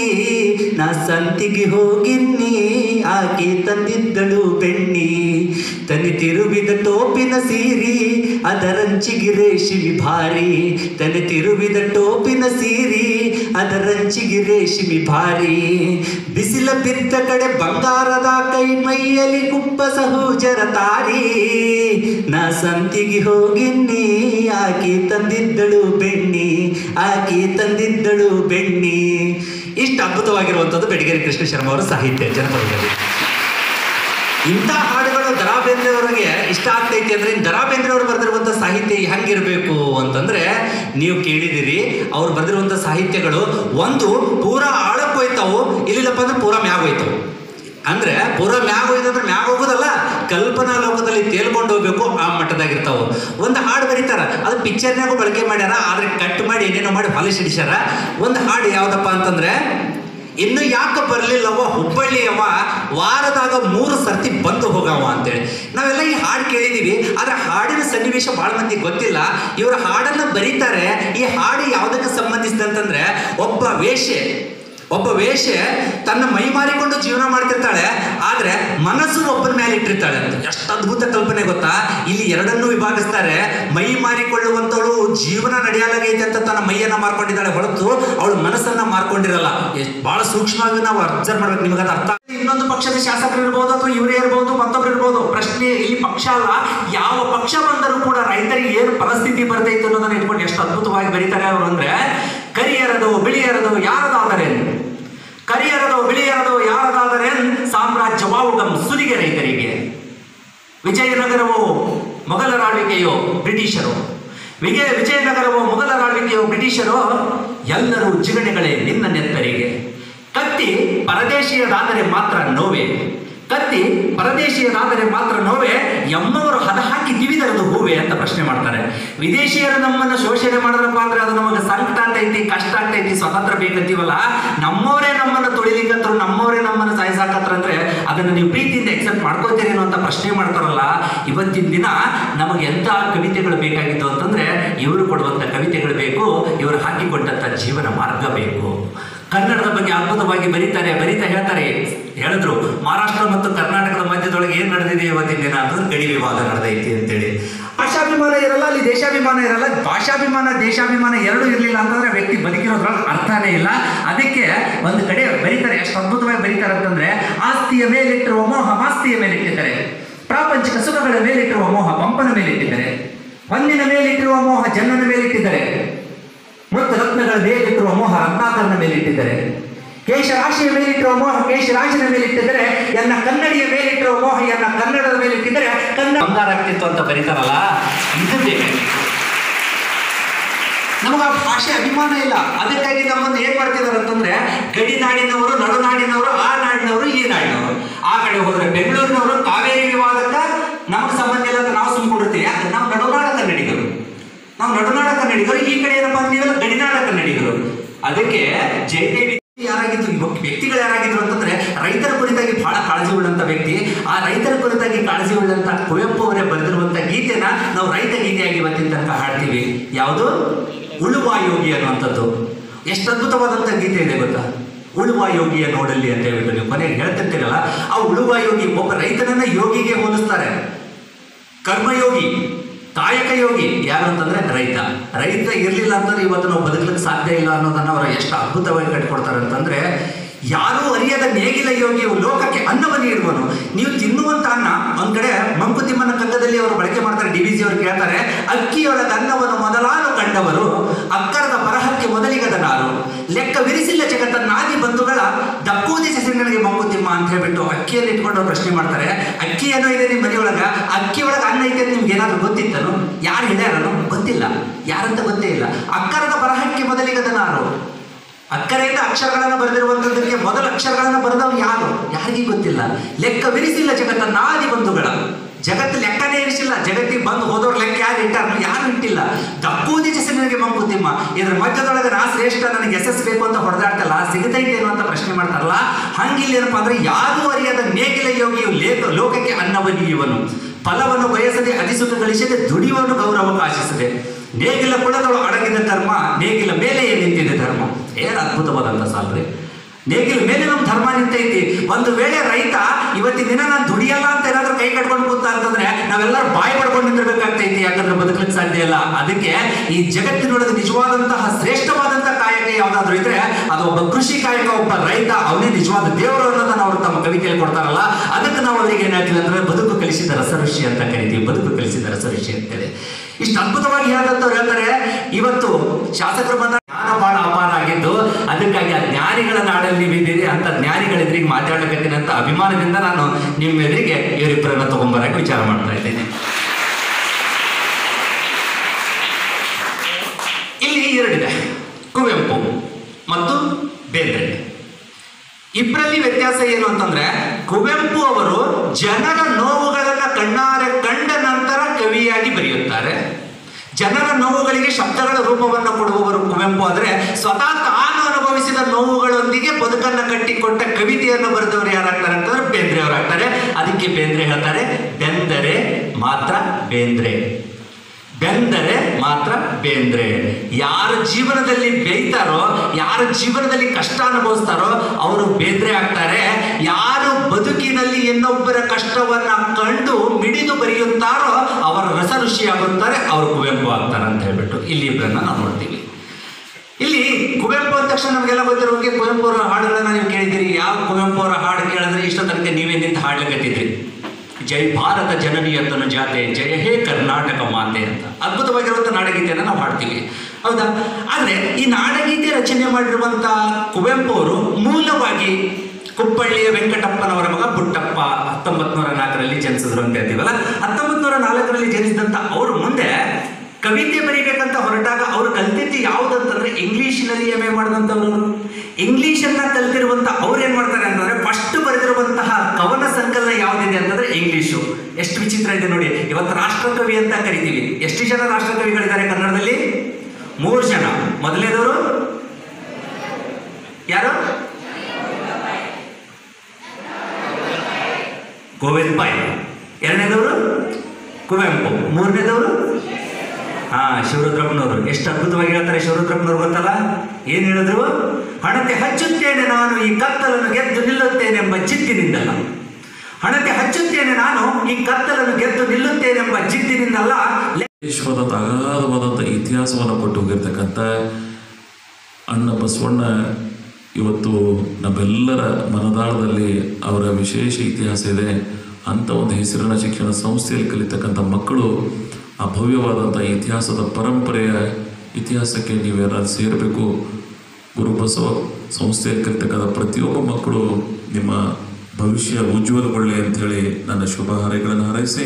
ನಾ ಸಂತಿಗೆ ಹೋಗಿನ್ನಿ ಆಕೆ ತಂದಿದ್ದಳು ಬೆಣ್ಣಿ. ತನಿ ತಿರುವಿದ ಟೋಪಿನ ಸೀರಿ, ಅದರಂಚಿಗೆ ರೇಷಿಮಿ ಭಾರಿ. ತನಿ ತಿರುವಿದ ಟೋಪಿನ ಸೀರಿ, ಅದರಂಚಿಗೆ ರೇಷಿಮಿ ಭಾರಿ. ಬಿಸಿಲ ಬಿದ್ದ ಕಡೆ ಬಂಗಾರದ ಕೈ ಮೈಯಲ್ಲಿ ಕುಪ್ಪ ಸಹೋಜರ ತಾರಿ. ನಾ ಸಂತಿಗೆ ಹೋಗಿನ್ನಿ, ಆಕೆ ತಂದಿದ್ದಳು ಬೆಣ್ಣಿ, ಆಕೆ ತಂದಿದ್ದಳು ಬೆಣ್ಣಿ. ಇಷ್ಟು ಅದ್ಭುತವಾಗಿರುವಂಥದ್ದು ಬೆಡಗೇರಿ ಕೃಷ್ಣ ಶರ್ಮ ಅವರ ಸಾಹಿತ್ಯ, ಜನಪದದಲ್ಲಿ. ಇಂಥ ಹಾಡುಗಳು ದರಾ ಬೇಂದ್ರೆಯವರಿಗೆ ಇಷ್ಟ ಆಗ್ತೈತಿ ಅಂದ್ರೆ ದರಾ ಬೇಂದ್ರೆಯವರು ಬರೆದಿರುವಂಥ ಸಾಹಿತ್ಯ ಹೆಂಗಿರಬೇಕು ಅಂತಂದ್ರೆ ನೀವು ಕೇಳಿದಿರಿ, ಅವ್ರು ಬರೆದಿರುವಂಥ ಸಾಹಿತ್ಯಗಳು ಒಂದು ಪೂರಾ ಆಳಕ್ಕೆ ಹೋಯ್ತಾವು ಇಲ್ಲಿಲ್ಲಪ್ಪ ಅಂದ್ರೆ ಪೂರಾ ಮ್ಯಾಗ ಹೋಯ್ತಾವು ಅಂದ್ರೆ ಪೂರ್ವ ಮ್ಯಾಗ ಹೋಯ್ತಂದ್ರೆ ಮ್ಯಾಗ ಹೋಗೋದಲ್ಲ? ಕಲ್ಪನಾ ಲೋಕದಲ್ಲಿ ತೇಲ್ಕೊಂಡು ಹೋಗ್ಬೇಕು ಆ ಮಟ್ಟದಾಗಿರ್ತಾವು. ಒಂದು ಹಾಡು ಬರೀತಾರ. ಅದು ಪಿಕ್ಚರ್ನಾಗೂ ಬಳಕೆ ಮಾಡ್ಯಾರ, ಆದ್ರೆ ಕಟ್ ಮಾಡಿ ಏನೇನೋ ಮಾಡಿ ಪಾಲಿಶ್ ಹಿಡಿಸ್ಯಾರ ಒಂದು ಹಾಡು ಯಾವ್ದಪ್ಪ ಅಂತಂದ್ರೆ, ಇನ್ನು ಯಾಕೆ ಬರ್ಲಿಲ್ಲವ ಹುಬ್ಬಳ್ಳಿಯವ ವಾರದಾಗ ಮೂರು ಸರ್ತಿ ಬಂದು ಹೋಗವ ಅಂತೇಳಿ. ನಾವೆಲ್ಲ ಈ ಹಾಡು ಕೇಳಿದೀವಿ, ಆದ್ರೆ ಹಾಡಿನ ಸನ್ನಿವೇಶ ಭಾಳ ಮಂದಿ ಗೊತ್ತಿಲ್ಲ. ಇವರು ಹಾಡನ್ನು ಬರೀತಾರೆ. ಈ ಹಾಡು ಯಾವುದಕ್ಕೆ ಸಂಬಂಧಿಸಿದಂತಂದ್ರೆ, ಒಬ್ಬ ವೇಶ್ಯೆ. ಒಬ್ಬ ವೇಷೆ ತನ್ನ ಮೈ ಮಾರಿಕೊಂಡು ಜೀವನ ಮಾಡ್ತಿರ್ತಾಳೆ, ಆದ್ರೆ ಮನಸ್ಸು ಒಬ್ಬನ ಮೇಲೆ ಇಟ್ಟಿರ್ತಾಳೆ ಅಂತ. ಎಷ್ಟು ಅದ್ಭುತ ಕಲ್ಪನೆ ಗೊತ್ತಾ? ಇಲ್ಲಿ ಎರಡನ್ನೂ ವಿಭಾಗಿಸ್ತಾರೆ. ಮೈ ಮಾರಿಕೊಳ್ಳುವಂತವಳು ಜೀವನ ನಡೆಯಲಾಗೈತೆ ಅಂತ ತನ್ನ ಮೈಯನ್ನ ಮಾರ್ಕೊಂಡಿದ್ದಾಳೆ ಹೊರತು ಅವಳು ಮನಸ್ಸನ್ನ ಮಾರ್ಕೊಂಡಿರಲ್ಲ. ಬಹಳ ಸೂಕ್ಷ್ಮವಾಗಿ ನಾವು ಅಬ್ಸರ್ವ್ ಮಾಡ್ಬೇಕು. ನಿಮಗೆ ಅದು ಅರ್ಥ ಇನ್ನೊಂದು ಪಕ್ಷದ ಶಾಸಕರು ಇರ್ಬೋದು ಅಥವಾ ಇವರೇ ಇರ್ಬೋದು, ಮತ್ತೊಬ್ರು ಇರ್ಬೋದು. ಪ್ರಶ್ನೆ ಈ ಪಕ್ಷ ಅಲ್ಲ. ಯಾವ ಪಕ್ಷ ಬಂದರೂ ಕೂಡ ರೈತರಿಗೆ ಏನು ಪರಿಸ್ಥಿತಿ ಬರ್ತೈತೆ ಅನ್ನೋದನ್ನ ಇಟ್ಕೊಂಡು ಎಷ್ಟು ಅದ್ಭುತವಾಗಿ ಬರೀತಾರೆ ಅವರು ಅಂದ್ರೆ ಕರಿಯರದು ಬಿಳಿಯರದು ಯಾರದಾದರೆ? ಕರಿಯರದು ಬಿಳಿಯರದು ಯಾರದಾದರೆ? ಸಾಮ್ರಾಜ್ಯವಾವುಗಂ ಸುರಿಗೆ ರೈತರಿಗೆ. ವಿಜಯನಗರವು ಮೊಘಲರ ಆಳ್ವಿಕೆಯೋ ಬ್ರಿಟಿಷರು. ವಿಜಯ ವಿಜಯನಗರವು ಮೊಘಲರ ಆಳ್ವಿಕೆಯೋ ಬ್ರಿಟಿಷರು, ಎಲ್ಲರೂ ಜಿಗಣೆಗಳೇ ನಿನ್ನ ನೆತ್ತರಿಗೆ. ಕತ್ತಿ ಪರದೇಶಿಯದಾದರೆ ಮಾತ್ರ ನೋವೆ. ಕತ್ತಿ ಪರದೇಶಿಯರಾದರೆ ಮಾತ್ರ ನೋವೇ, ಎಮ್ಮವರು ಹದ ಹಾಕಿ ತಿವಿದರದು ಹೂವೆ ಅಂತ ಪ್ರಶ್ನೆ ಮಾಡ್ತಾರೆ. ವಿದೇಶಿಯರು ನಮ್ಮನ್ನು ಶೋಷಣೆ ಮಾಡಿದ್ರಪ್ಪ ಅಂದ್ರೆ ಅದು ನಮಗೆ ಸಂಕಟ ಆಗ್ತೈತಿ, ಕಷ್ಟ ಆಗ್ತೈತಿ, ಸ್ವತಂತ್ರ ಬೇಕಂತೀವಲ್ಲ? ನಮ್ಮವರೇ ನಮ್ಮನ್ನು ತುಳಿಲಿಕ್ಕತ್ರು, ನಮ್ಮವರೇ ನಮ್ಮನ್ನು ಸಾಯಿಸಾಕತ್ರ ಅಂದ್ರೆ ಅದನ್ನು ನೀವು ಪ್ರೀತಿಯಿಂದ ಎಕ್ಸೆಪ್ಟ್ ಮಾಡ್ಕೋತೀರೇನೋ ಅಂತ ಪ್ರಶ್ನೆ ಮಾಡ್ತಾರಲ್ಲ, ಇವತ್ತಿನ ದಿನ ನಮಗೆ ಎಂಥ ಕವಿತೆಗಳು ಬೇಕಾಗಿತ್ತು ಅಂತಂದ್ರೆ, ಇವರು ಕೊಡುವಂಥ ಕವಿತೆಗಳು ಬೇಕು, ಇವರು ಹಾಕಿಕೊಟ್ಟಂಥ ಜೀವನ ಮಾರ್ಗ ಬೇಕು. ಕನ್ನಡದ ಬಗ್ಗೆ ಅದ್ಭುತವಾಗಿ ಬರೀತಾರೆ, ಬರೀತಾ ಹೇಳ್ತಾರೆ. ಹೇಳಿದ್ರು, ಮಹಾರಾಷ್ಟ್ರ ಮತ್ತು ಕರ್ನಾಟಕದ ಮಧ್ಯದೊಳಗೆ ಏನು ನಡೆದಿದೆ ಇವತ್ತಿನ ದಿನ? ಅಂತಂದ್ರೆ ಗಡಿ ವಿವಾದ ನಡೆದೈತಿ ಅಂತೇಳಿ. ಭಾಷಾಭಿಮಾನ ಇರಲ್ಲ, ಅಲ್ಲಿ ದೇಶಾಭಿಮಾನ ಇರಲ್ಲ. ಭಾಷಾಭಿಮಾನ, ದೇಶಾಭಿಮಾನ ಎರಡೂ ಇರಲಿಲ್ಲ ಅಂತಂದ್ರೆ ವ್ಯಕ್ತಿ ಬದುಕಿರೋದ್ರಲ್ಲಿ ಅರ್ಥನೇ ಇಲ್ಲ. ಅದಕ್ಕೆ ಒಂದು ಕಡೆ ಬರೀತಾರೆ, ಎಷ್ಟು ಅದ್ಭುತವಾಗಿ ಬರೀತಾರೆ ಅಂತಂದ್ರೆ, ಆಸ್ತಿಯ ಮೇಲಿಟ್ಟಿರುವ ಮೋಹ ಮಾಸ್ತಿಯ ಮೇಲಿಟ್ಟಿದ್ದಾರೆ. ಪ್ರಾಪಂಚಿಕ ಸುಖಗಳ ಮೇಲಿಟ್ಟಿರುವ ಮೋಹ ಪಂಪನ ಮೇಲಿಟ್ಟಿದ್ದಾರೆ. ಹೊನ್ನಿನ ಮೇಲಿಟ್ಟಿರುವ ಮೋಹ ಜನ್ನನ ಮೇಲಿಟ್ಟಿದ್ದಾರೆ. ಮತ್ತು ರತ್ನಗಳ ಮೇಲಿಟ್ಟಿರುವ ಮೋಹ ರತ್ನಾಕರನ ಮೇಲಿಟ್ಟಿದ್ದಾರೆ, ಕೇಶರಾಶಿಯ ಮೇಲಿಟ್ಟಿರುವ ಮೋಹ ಕೇಶರಾಶಿನ ಮೇಲಿಟ್ಟಿದ್ದರೆ, ಎನ್ನ ಕನ್ನಡಿಯ ಮೇಲಿಟ್ಟಿರುವ ಮೋಹ ಎನ್ನ ಕನ್ನಡದ ಮೇಲಿಟ್ಟಿದ್ದರೆ ಕನ್ನಡ ಬಂಗಾರ ಆಗ್ತಿತ್ತು ಅಂತ ಬರೀತಾರಲ್ಲ ಇದು ನಮಗೆ ಆ ಭಾಷೆ ಅಭಿಮಾನ ಇಲ್ಲ. ಅದಕ್ಕಾಗಿ ನಮ್ಮನ್ನು ಏನ್ ಮಾಡ್ತಿದ್ದಾರೆ ಅಂತಂದ್ರೆ ಗಡಿನಾಡಿನವರು ನಡುನಾಡಿನವರು ಆ ನಾಡಿನವರು, ಈ ನಾಡಿನವರು. ಆ ಕಡೆ ಹೋದ್ರೆ ಬೆಂಗಳೂರಿನವರು, ಕಾವೇರಿ ವಿವಾದಕ್ಕ ನಮ್ಗೆ ಸಂಬಂಧ ಇಲ್ಲ ಅಂತ ನಾವು ಸುಮ್ಕೊಂಡಿರ್ತೀವಿ ಯಾಕಂದ್ರೆ ನಾವು ನಡುನಾಡ ಕನ್ನಡಿಗರು, ಈ ಕಡೆ ಏನಪ್ಪಾ ನೀವೆಲ್ಲ ಗಡಿನಾಡ ಕನ್ನಡಿಗರು. ಅದಕ್ಕೆ ಜಯದೇವಿ ಯಾರಾಗಿದ್ರು ವ್ಯಕ್ತಿಗಳು ಯಾರಾಗಿದ್ರು ಅಂತಂದ್ರೆ ರೈತರ ಕುರಿತಾಗಿ ಬಹಳ ಕಾಳಜಿ ಉಳ್ಳಂತ ವ್ಯಕ್ತಿ. ಆ ರೈತರ ಕುರಿತಾಗಿ ಕಾಳಜಿ ಉಳ್ಳಂತ ಕುವೆಂಪು ಅವರೇ ಬರೆದಿರುವಂತ ಗೀತೆನ ನಾವು ರೈತ ಗೀತೆಯಾಗಿ ಇವತ್ತಿನ ಹಾಡ್ತೀವಿ. ಯಾವುದು? ಉಳುವ ಯೋಗಿ ಅನ್ನುವಂಥದ್ದು. ಎಷ್ಟು ಅದ್ಭುತವಾದಂಥ ಗೀತೆ ಇದೆ ಗೊತ್ತಾ? ಉಳುವ ಯೋಗಿಯ ನೋಡಲ್ಲಿ ಅಂತ ಹೇಳ್ಬಿಟ್ಟು ನೀವು ಕೊನೆಗೆ ಹೇಳ್ತಿರ್ತೀರಲ್ಲ, ಆ ಉಳುವ ಯೋಗಿ ಒಬ್ಬ ರೈತನನ್ನ ಯೋಗಿಗೆ ಹೋಲಿಸ್ತಾರೆ. ಕರ್ಮಯೋಗಿ. ಕಾಯಕ ಯೋಗಿ ಯಾರು ಅಂತಂದ್ರೆ ರೈತ. ರೈತ ಇರಲಿಲ್ಲ ಅಂತಂದ್ರೆ ಇವತ್ತು ನಾವು ಬದುಕಲಿಕ್ಕೆ ಸಾಧ್ಯ ಇಲ್ಲ ಅನ್ನೋದನ್ನ ಅವರು ಎಷ್ಟು ಅದ್ಭುತವಾಗಿ ಕಟ್ಕೊಡ್ತಾರೆ ಅಂತಂದ್ರೆ, ಯಾರೂ ಅರಿಯದ ನೇಗಿಲ ಯೋಗಿಯು ಲೋಕಕ್ಕೆ ಅನ್ನವನ್ನು ನೀಡುವನು. ನೀವು ತಿನ್ನುವಂತ ಅನ್ನ ಒಂದ್ ಕಡೆ ಮಂಕುತಿಮ್ಮನ ಕಂಗದಲ್ಲಿ ಅವರು ಬಳಕೆ ಮಾಡ್ತಾರೆ, ಡಿ ಬಿ ಸಿ ಅವರು ಕೇಳ್ತಾರೆ, ಅಕ್ಕಿಯೊಳಗೆ ಅನ್ನವನ್ನು ಮೊದಲಾನು ಕಂಡವರು, ಅಕ್ಕರದ ಬರಹಕ್ಕೆ ಮೊದಲಿಗದ ನಾರು. ಲೆಕ್ಕ ವಿರಿಸಿಲ್ಲ ಜಗತ್ತನ್ನಾಗಿ ಬಂಧುಗಳ ಅಂತ ಹೇಳ್ಬಿಟ್ಟು ಅಕ್ಕಿಯಲ್ಲಿ ಇಟ್ಕೊಂಡು ಪ್ರಶ್ನೆ ಮಾಡ್ತಾರೆ. ಅಕ್ಕಿ ಏನೋ ಇದೆ ನಿಮ್ಮ ಮನೆಯೊಳಗ? ಅಕ್ಕಿ ಒಳಗೆ ಅನ್ನ ಐತೆ ಅಂತ ನಿಮ್ಗೆ ಏನಾದ್ರು ಗೊತ್ತಿತ್ತನು? ಯಾರು ಹೇಳ್ಯಾರನು ಗೊತ್ತಿಲ್ಲ. ಯಾರಂತ ಗೊತ್ತೇ ಇಲ್ಲ. ಅಕ್ಕರದ ಬರಹಕ್ಕೆ ಮೊದಲಿಗದ ನಾನು. ಅಕ್ಕರೆಯಿಂದ ಅಕ್ಷರಗಳನ್ನು ಬರೆದಿರುವಂಥದ್ದಕ್ಕೆ ಮೊದಲ ಅಕ್ಷರಗಳನ್ನು ಬರೆದವನು ಯಾರು? ಯಾರಿಗೂ ಗೊತ್ತಿಲ್ಲ. ಲೆಕ್ಕ ಲೆಕ್ಕವಿರಿಸಿಲ್ಲ ಜಗತ್ತ ನಾದಿ ಬಂಧುಗಳ. ಜಗತ್ತು ಲೆಕ್ಕನೇ ಇರಿಸಿಲ್ಲ ಜಗತ್ತಿಗೆ ಬಂದು ಹೋದವ್ರು ಲೆಕ್ಕ ಯಾರು ಇಟ್ಟಾರ? ಯಾರು ಇಟ್ಟಿಲ್ಲ. ದಪ್ಪೂದಿ ನನಗೆ ಮಂಕುತಿಮ್ಮ ಇದ್ರ ಮಧ್ಯದೊಳಗೆ ನಾ ಶ್ರೇಷ್ಠ, ನನಗೆ ಎಸ್ ಬೇಕು ಅಂತ ಹೊಡೆದಾಡ್ತಲ್ಲ ಸಿಗತೈತೇನೋ ಅಂತ ಪ್ರಶ್ನೆ ಮಾಡ್ತಾರಲ್ಲ ಹಂಗಿಲ್ಲೇನಪ್ಪ ಅಂದ್ರೆ ಯಾರೂ ಅರಿಯದ ನೇಗಿಲ ಯೋಗಿಯು ಲೇಖ ಲೋಕಕ್ಕೆ ಅನ್ನವನಿಯುವನು ಫಲವನ್ನು ಬಯಸದೆ ಅಧಿಸುಖ ಗಳಿಸದೆ ದುಡಿಯುವನು ಗೌರವ ಆಶಿಸದೆ ನೇಗಿಲ ಕುಳದೊಳು ಅಡಗಿದ ಧರ್ಮ, ನೇಗಿಲ ಮೇಲೆ ನಿಂತಿದೆ ಧರ್ಮ? ಏನು ಅದ್ಭುತವಾದಂಥ ಸಾಲ್ರಿ. ನೇಗಿಲ ಮೇಲೆ ನಮ್ಮ ಧರ್ಮ ನಿಂತೈತಿ. ಒಂದು ವೇಳೆ ರೈತ, ಇವತ್ತಿನ ದಿನ ನಾನು ದುಡಿಯಲ್ಲ ಅಂತ ಏನಾದರೂ ಕೈ ಕಟ್ಕೊಂಡು ಕೂತ ಅಂತಂದ್ರೆ ನಾವೆಲ್ಲರೂ ಬಾಯಿ ಪಡ್ಕೊಂಡು ನಿಂತಿರ್ಬೇಕಾಗ್ತೈತಿ ಯಾಕಂದ್ರೆ ಬದುಕಲಿಕ್ಕೆ ಸಾಧ್ಯ ಇಲ್ಲ. ಅದಕ್ಕೆ ಈ ಜಗತ್ತಿನೊಳಗೆ ನಿಜವಾದಂತಹ ಶ್ರೇಷ್ಠವಾದಂತಹ ಕಾಯಕ ಯಾವ್ದಾದ್ರು ಇದ್ರೆ, ಅದು ಒಬ್ಬ ಕೃಷಿ ಕಾಯಕ, ಒಬ್ಬ ರೈತ, ಅವನೇ ನಿಜವಾದ ದೇವರು ಅನ್ನೋದನ್ನ ಅವರು ತಮ್ಮ ಕವಿತೆಯಲ್ಲಿ ಕೊಡ್ತಾರಲ್ಲ, ಅದಕ್ಕೆ ನಾವು ಅವರಿಗೆ ಏನಾಗ್ತಿಲ್ಲ ಅಂದ್ರೆ ಬದುಕು ಕಲಿಸಿದ ರಸಋಷಿ ಅಂತ ಕರಿತೀವಿ, ಬದುಕು ಕಲಿಸಿದ ರಸಋಷಿ ಅಂತೇಳಿ. ಇಷ್ಟು ಅದ್ಭುತವಾಗಿ ಹೇಳಿದಂತವ್ರು ಹೇಳ್ತಾರೆ, ಇವತ್ತು ಶಾಸಕರು ಬಂದ ಜ್ಞಾನ ಬಹಳ ಅಪಾರ ಆಗಿದ್ದು ಅದಕ್ಕಾಗಿ ಆ ನಾಡಲ್ಲಿ ನೀವಿದ್ದೀರಿ ಅಂತ ಜ್ಞಾನಿಗಳೆದ್ರಿಗೆ ಮಾತಾಡಕತ್ತೀನಿ ಅಂತ ಅಭಿಮಾನದಿಂದ ನಾನು ನಿಮ್ಮ ಎದುರಿಗೆ ಇವರಿಬ್ಬರನ್ನ ತಗೊಂಬರಕ್ಕೆ ವಿಚಾರ ಮಾಡ್ತಾ ಇದ್ದೇನೆ. ಇಲ್ಲಿ ಎರಡಿದೆ. ಕುವೆಂಪು ಮತ್ತು ಬೇಂದ್ರೆ. ಇಬ್ಬರಲ್ಲಿ ವ್ಯತ್ಯಾಸ ಏನು ಅಂತಂದ್ರೆ, ಕುವೆಂಪು ಅವರು ಜನರ ನೋವುಗಳನ್ನ ಕಣ್ಣಾರೆ ಕಂಡ ನಂತರ ಕವಿಯಾಗಿ ಬರೆಯುತ್ತಾರೆ. ಜನರ ನೋವುಗಳಿಗೆ ಶಬ್ದಗಳ ರೂಪವನ್ನು ಕೊಡುವವರು ಕುವೆಂಪು. ಆದರೆ ಸ್ವತಃ ತಾನು ಅನುಭವಿಸಿದ ನೋವುಗಳೊಂದಿಗೆ ಬದುಕನ್ನು ಕಟ್ಟಿಕೊಟ್ಟ ಕವಿತೆಯನ್ನು ಬರೆದವರು ಯಾರಾಗ್ತಾರೆ ಅಂತಂದ್ರೆ ಬೇಂದ್ರೆ ಅವರಾಗ್ತಾರೆ. ಅದಕ್ಕೆ ಬೇಂದ್ರೆ ಹೇಳ್ತಾರೆ, ಬೆಂದರೆ ಮಾತ್ರ ಬೇಂದ್ರೆ. ಬೆಂದರೆ ಮಾತ್ರ ಬೇಂದ್ರೆ. ಯಾರ ಜೀವನದಲ್ಲಿ ಬೇಯ್ತಾರೋ, ಯಾರ ಜೀವನದಲ್ಲಿ ಕಷ್ಟ ಅನುಭವಿಸ್ತಾರೋ, ಅವರು ಬೇಂದ್ರೆ ಆಗ್ತಾರೆ. ಯಾರು ಬದುಕಿನಲ್ಲಿ ಇನ್ನೊಬ್ಬರ ಕಷ್ಟವನ್ನ ಕಂಡು ಮಿಡಿದು ಬರೆಯುತ್ತಾರೋ, ಅವರ ರಸ ಋಷಿಯಾಗುತ್ತಾರೆ ಅವರು ಕುವೆಂಪು ಆಗ್ತಾರೆ ಅಂತ ಹೇಳ್ಬಿಟ್ಟು ಇಲ್ಲಿ ಇಬ್ಬರನ್ನ ನಾವು ನೋಡ್ತೀವಿ. ಇಲ್ಲಿ ಕುವೆಂಪು ಅಂದ ತಕ್ಷಣ ನಮಗೆಲ್ಲ ಗೊತ್ತಿರೋ ಕುವೆಂಪು ಅವರ ಹಾಡುಗಳನ್ನ ನೀವು ಕೇಳಿದ್ರಿ ಯಾವ ಕುವೆಂಪು ಅವರ ಹಾಡು ಕೇಳಿದ್ರೆ ಇಷ್ಟ ತನಕ ನೀವೇ ನಿಂತು ಹಾಡ್ಲಿಕತ್ತಿದ್ರಿ. ಜೈ ಭಾರತ ಜನನಿಯ ತನ್ನ ಜಾತೆ, ಜಯ ಹೇ ಕರ್ನಾಟಕ ಮಾತೆ ಅಂತ. ಅದ್ಭುತವಾಗಿರುವಂಥ ನಾಡಗೀತೆಯನ್ನು ನಾವು ಹಾಡ್ತೀವಿ. ಹೌದಾ? ಆದರೆ ಈ ನಾಡಗೀತೆ ರಚನೆ ಮಾಡಿರುವಂಥ ಕುವೆಂಪು ಅವರು ಮೂಲವಾಗಿ ಕುಪ್ಪಳ್ಳಿಯ ವೆಂಕಟಪ್ಪನವರ ಮಗ ಪುಟ್ಟಪ್ಪ ಹತ್ತೊಂಬತ್ತು ನೂರ ನಾಲ್ಕರಲ್ಲಿ ಜನಿಸಿದ್ರು ಅಂತ ಹೇಳ್ತೀವಲ್ಲ? ಹತ್ತೊಂಬತ್ತು ನೂರ ನಾಲ್ಕರಲ್ಲಿ ಜನಿಸಿದಂಥ ಅವರು ಮುಂದೆ ಕವಿತೆ ಬರೀಬೇಕಂತ ಹೊರಟಾಗ ಅವರು ಕಲ್ತಿದ್ದು ಯಾವುದಂತಂದ್ರೆ ಇಂಗ್ಲಿಷ್ನಲ್ಲಿ ಎಂ ಎ ಮಾಡಿದಂಥವ್ರು ಇಂಗ್ಲೀಷನ್ನ ಕಲ್ತಿರುವಂಥ ಅವ್ರು ಏನು ಮಾಡ್ತಾರೆ ಅಂತಂದ್ರೆ ಫಸ್ಟ್ ಬರೆದಿರುವಂತಹ ಕವನ ಸಂಕಲನ ಯಾವುದಿದೆ ಅಂತಂದ್ರೆ ಇಂಗ್ಲೀಷು ಎಷ್ಟು ವಿಚಿತ್ರ ಇದೆ ನೋಡಿ. ಇವತ್ತು ರಾಷ್ಟ್ರಕವಿ ಅಂತ ಕರಿತೀವಿ. ಎಷ್ಟು ಜನ ರಾಷ್ಟ್ರಕವಿಗಳಿದ್ದಾರೆ ಕನ್ನಡದಲ್ಲಿ? ಮೂರು ಜನ. ಮೊದಲನೇದವರು? ಯಾರು? ಗೋವಿಂದ ಬಾಯ್. ಎರಡನೇದವರು? ಕುವೆಂಪು. ಮೂರನೇದವರು? ಹಾ ಶಿವರುದ್ರಪ್ಪನವರು ಎಷ್ಟು ಅದ್ಭುತವಾಗಿ ಹೇಳ್ತಾರೆ ಶಿವರುದ್ರಪ್ಪನವ್ರು ಗೊತ್ತಲ್ಲ? ಏನು ಹೇಳಿದ್ರು? ಹಣತೆ ಹಚ್ಚುತ್ತೇನೆ ನಾನು, ಈ ಕತ್ತಲನ್ನು ಗೆದ್ದು ನಿಲ್ಲುತ್ತೇನೆಂಬ ಚಿತ್ತಿನಿಂದಲ್ಲ ಹಣತೆ ಹಚ್ಚುತ್ತೇನೆ ನಾನು, ಈ ಕತ್ತಲನ್ನು ಗೆದ್ದು ನಿಲ್ಲುತ್ತೇನೆಂಬ ಜಿದ್ದಿನಿಂದಲ್ಲ. ಚಿತ್ತಿನಿಂದಲ್ಲ ವಿಶ್ವದ ಅಗಾಧವಾದಂಥ ಇತಿಹಾಸವನ್ನು ಕೊಟ್ಟು ಹೋಗಿರ್ತಕ್ಕಂಥ ಅಣ್ಣ ಬಸವಣ್ಣ ಇವತ್ತು ನಮ್ಮೆಲ್ಲರ ಮನದಾಳದಲ್ಲಿ ಅವರ ವಿಶೇಷ ಇತಿಹಾಸ ಇದೆ. ಅಂಥ ಒಂದು ಹೆಸರಿನ ಶಿಕ್ಷಣ ಸಂಸ್ಥೆಯಲ್ಲಿ ಕಲಿತಕ್ಕಂಥ ಮಕ್ಕಳು ಆ ಭವ್ಯವಾದಂಥ ಇತಿಹಾಸದ ಪರಂಪರೆಯ ಇತಿಹಾಸಕ್ಕೆ ನೀವೇನಾದ್ರು ಸೇರಬೇಕು, ಗುರು ಬಸವ ಸಂಸ್ಥೆಯಲ್ಲಿ ಕಲಿತಕ್ಕಂಥ ಪ್ರತಿಯೊಬ್ಬ ಮಕ್ಕಳು ನಿಮ್ಮ ಭವಿಷ್ಯ ಉಜ್ವಲಗೊಳ್ಳಿ ಅಂಥೇಳಿ ನನ್ನ ಶುಭ ಹಾರೈಗಳನ್ನು ಹಾರೈಸಿ,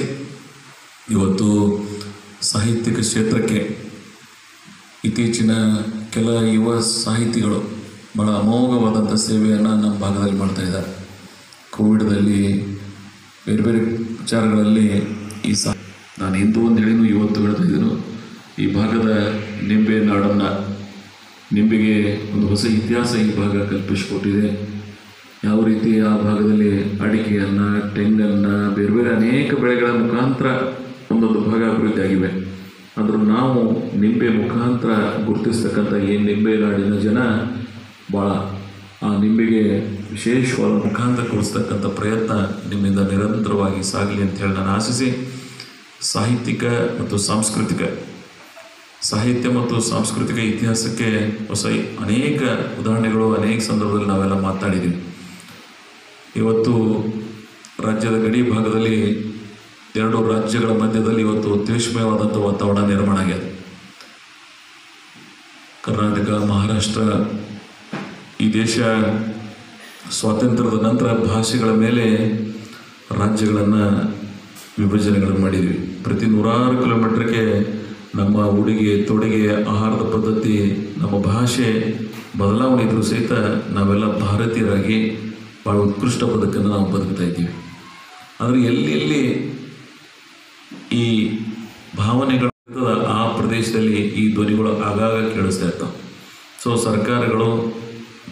ಇವತ್ತು ಸಾಹಿತ್ಯಿಕ ಕ್ಷೇತ್ರಕ್ಕೆ ಇತ್ತೀಚಿನ ಕೆಲ ಯುವ ಸಾಹಿತಿಗಳು ಬಹಳ ಅಮೋಘವಾದಂಥ ಸೇವೆಯನ್ನು ನಮ್ಮ ಭಾಗದಲ್ಲಿ ಮಾಡ್ತಾಯಿದ್ದಾರೆ ಕೋವಿಡ್ದಲ್ಲಿ ಬೇರೆ ಬೇರೆ ವಿಚಾರಗಳಲ್ಲಿ ಈ ಸಾ ನಾನು ಇಂದು ಒಂದು ಹೇಳಿನೂ ಇವತ್ತು ಹೇಳ್ತಾ ಇದ್ದೀನಿ, ಈ ಭಾಗದ ನಿಂಬೆ ನಾಡನ್ನು ನಿಂಬೆಗೆ ಒಂದು ಹೊಸ ಇತಿಹಾಸ ಈ ಭಾಗ ಕಲ್ಪಿಸಿಕೊಟ್ಟಿದೆ. ಯಾವ ರೀತಿ ಆ ಭಾಗದಲ್ಲಿ ಅಡಿಕೆಯನ್ನು, ತೆಂಗನ್ನು, ಬೇರೆ ಬೇರೆ ಅನೇಕ ಬೆಳೆಗಳ ಮುಖಾಂತರ ಒಂದೊಂದು ಭಾಗ ಅಭಿವೃದ್ಧಿ ಆದರೂ ನಾವು ನಿಂಬೆ ಮುಖಾಂತರ ಗುರುತಿಸ್ತಕ್ಕಂಥ ಈ ನಿಂಬೆ ನಾಡಿನ ಜನ ಭಾಳ ಆ ನಿಂಬೆಗೆ ವಿಶೇಷವಾದ ಮುಖಾಂತರ ಕೊಡಿಸ್ತಕ್ಕಂಥ ಪ್ರಯತ್ನ ನಿಮ್ಮಿಂದ ನಿರಂತರವಾಗಿ ಸಾಗಲಿ ಅಂತೇಳಿ ನಾನು ಆಶಿಸಿ. ಸಾಹಿತ್ಯಿಕ ಮತ್ತು ಸಾಂಸ್ಕೃತಿಕ, ಸಾಹಿತ್ಯ ಮತ್ತು ಸಾಂಸ್ಕೃತಿಕ ಇತಿಹಾಸಕ್ಕೆ ಹೊಸ ಅನೇಕ ಉದಾಹರಣೆಗಳು, ಅನೇಕ ಸಂದರ್ಭದಲ್ಲಿ ನಾವೆಲ್ಲ ಮಾತಾಡಿದ್ದೀವಿ. ಇವತ್ತು ರಾಜ್ಯದ ಗಡಿ ಭಾಗದಲ್ಲಿ ಎರಡು ರಾಜ್ಯಗಳ ಮಧ್ಯದಲ್ಲಿ ಇವತ್ತು ದ್ವೇಷಮಯವಾದಂಥ ವಾತಾವರಣ ನಿರ್ಮಾಣ ಆಗಿದೆ. ಕರ್ನಾಟಕ, ಮಹಾರಾಷ್ಟ್ರ, ಈ ದೇಶ ಸ್ವಾತಂತ್ರ್ಯದ ನಂತರ ಭಾಷೆಗಳ ಮೇಲೆ ರಾಜ್ಯಗಳನ್ನು ವಿಭಜನೆಗಳನ್ನು ಮಾಡಿದ್ವಿ. ಪ್ರತಿ ನೂರಾರು ಕಿಲೋಮೀಟ್ರಿಗೆ ನಮ್ಮ ಉಡುಗೆ, ತೊಡುಗೆ, ಆಹಾರದ ಪದ್ಧತಿ, ನಮ್ಮ ಭಾಷೆ ಬದಲಾವಣೆ ಇದ್ರೂ ಸಹಿತ ನಾವೆಲ್ಲ ಭಾರತೀಯರಾಗಿ ಭಾಳ ಉತ್ಕೃಷ್ಟ ಬದುಕನ್ನು ನಾವು ಬದುಕ್ತಾ ಇದ್ದೀವಿ. ಆದರೆ ಎಲ್ಲಿ ಎಲ್ಲಿ ಈ ಭಾವನೆಗಳು ಆ ಪ್ರದೇಶದಲ್ಲಿ ಈ ಧ್ವನಿಗಳು ಆಗಾಗ ಕೇಳಿಸ್ತಾ ಇರ್ತಾವೆ. ಸೊ ಸರ್ಕಾರಗಳು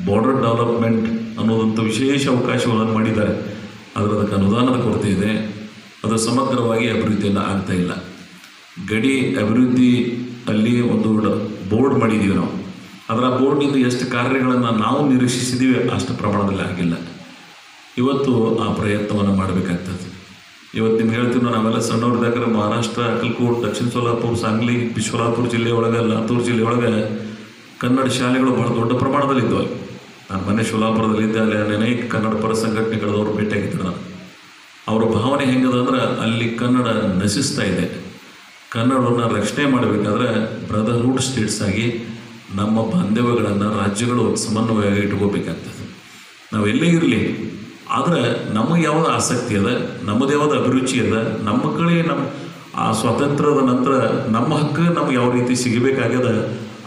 ಬಾರ್ಡರ್ ಡೆವಲಪ್ಮೆಂಟ್ ಅನ್ನೋದಂಥ ವಿಶೇಷ ಅವಕಾಶಗಳನ್ನು ಮಾಡಿದ್ದಾರೆ. ಆದರೆ ಅದಕ್ಕೆ ಅನುದಾನದ ಕೊರತೆ ಇದೆ. ಅದು ಸಮಗ್ರವಾಗಿ ಅಭಿವೃದ್ಧಿಯನ್ನು ಆಗ್ತಾ ಇಲ್ಲ. ಗಡಿ ಅಭಿವೃದ್ಧಿ ಅಲ್ಲಿ ಒಂದು ಬೋರ್ಡ್ ಮಾಡಿದ್ದೀವಿ ನಾವು. ಅದರ ಬೋರ್ಡ್ನಿಂದ ಎಷ್ಟು ಕಾರ್ಯಗಳನ್ನು ನಾವು ನಿರೀಕ್ಷಿಸಿದ್ದೀವಿ ಅಷ್ಟು ಪ್ರಮಾಣದಲ್ಲಿ ಆಗಿಲ್ಲ. ಇವತ್ತು ಆ ಪ್ರಯತ್ನವನ್ನು ಮಾಡಬೇಕಾಗ್ತದೆ. ಇವತ್ತು ನಿಮ್ಗೆ ಹೇಳ್ತೀವಿ ನಾವು ನಾವೆಲ್ಲ ಸಣ್ಣವ್ರದಾಗ್ರೆ ಮಹಾರಾಷ್ಟ್ರ ಅಕ್ಕಲ್ಕೋಟ್ ದಕ್ಷಿಣ ಸೋಲಾಪುರ, ಸಾಂಗ್ಲಿ, ಬಿಶ್ವಲಾಪುರ ಜಿಲ್ಲೆ ಒಳಗೆ, ಲಾತೂರು ಜಿಲ್ಲೆ ಒಳಗೆ ಕನ್ನಡ ಶಾಲೆಗಳು ಬಹಳ ದೊಡ್ಡ ಪ್ರಮಾಣದಲ್ಲಿ ಇದ್ದವು ನಾನು ಮನೆ ಶೋಲಾಪುರದಲ್ಲಿದ್ದೆ ಅಲ್ಲಿ ಅನೇಕ ಕನ್ನಡ ಪರ ಸಂಘಟನೆಗಳವರು ಭೇಟಿಯಾಗಿದ್ದರು ನಾನು. ಅವರ ಭಾವನೆ ಹೆಂಗದ ಅಂದ್ರೆ ಅಲ್ಲಿ ಕನ್ನಡ ನಶಿಸ್ತಾ ಇದೆ. ಕನ್ನಡವನ್ನು ರಕ್ಷಣೆ ಮಾಡಬೇಕಾದ್ರೆ ಬ್ರದರ್ಹುಡ್ ಸ್ಟೇಟ್ಸ್ ಆಗಿ ನಮ್ಮ ಬಾಂಧವ್ಯಗಳನ್ನು ರಾಜ್ಯಗಳು ಸಮನ್ವಯವಾಗಿ ಇಟ್ಕೋಬೇಕಾಗ್ತದೆ ನಾವು ಎಲ್ಲೇ ಇರಲಿ, ಆದರೆ ನಮಗೆ ಯಾವ್ದು ಆಸಕ್ತಿ ಅದ ನಮ್ಮದು ಯಾವ್ದು ಅಭಿರುಚಿ ಅದ, ನಮ್ಮ ಮಕ್ಕಳಿಗೆ ನಮ್ಮ ಆ ಸ್ವಾತಂತ್ರ್ಯದ ನಂತರ ನಮ್ಮ ಹಕ್ಕು ನಮ್ಗೆ ಯಾವ ರೀತಿ ಸಿಗಬೇಕಾಗ್ಯದ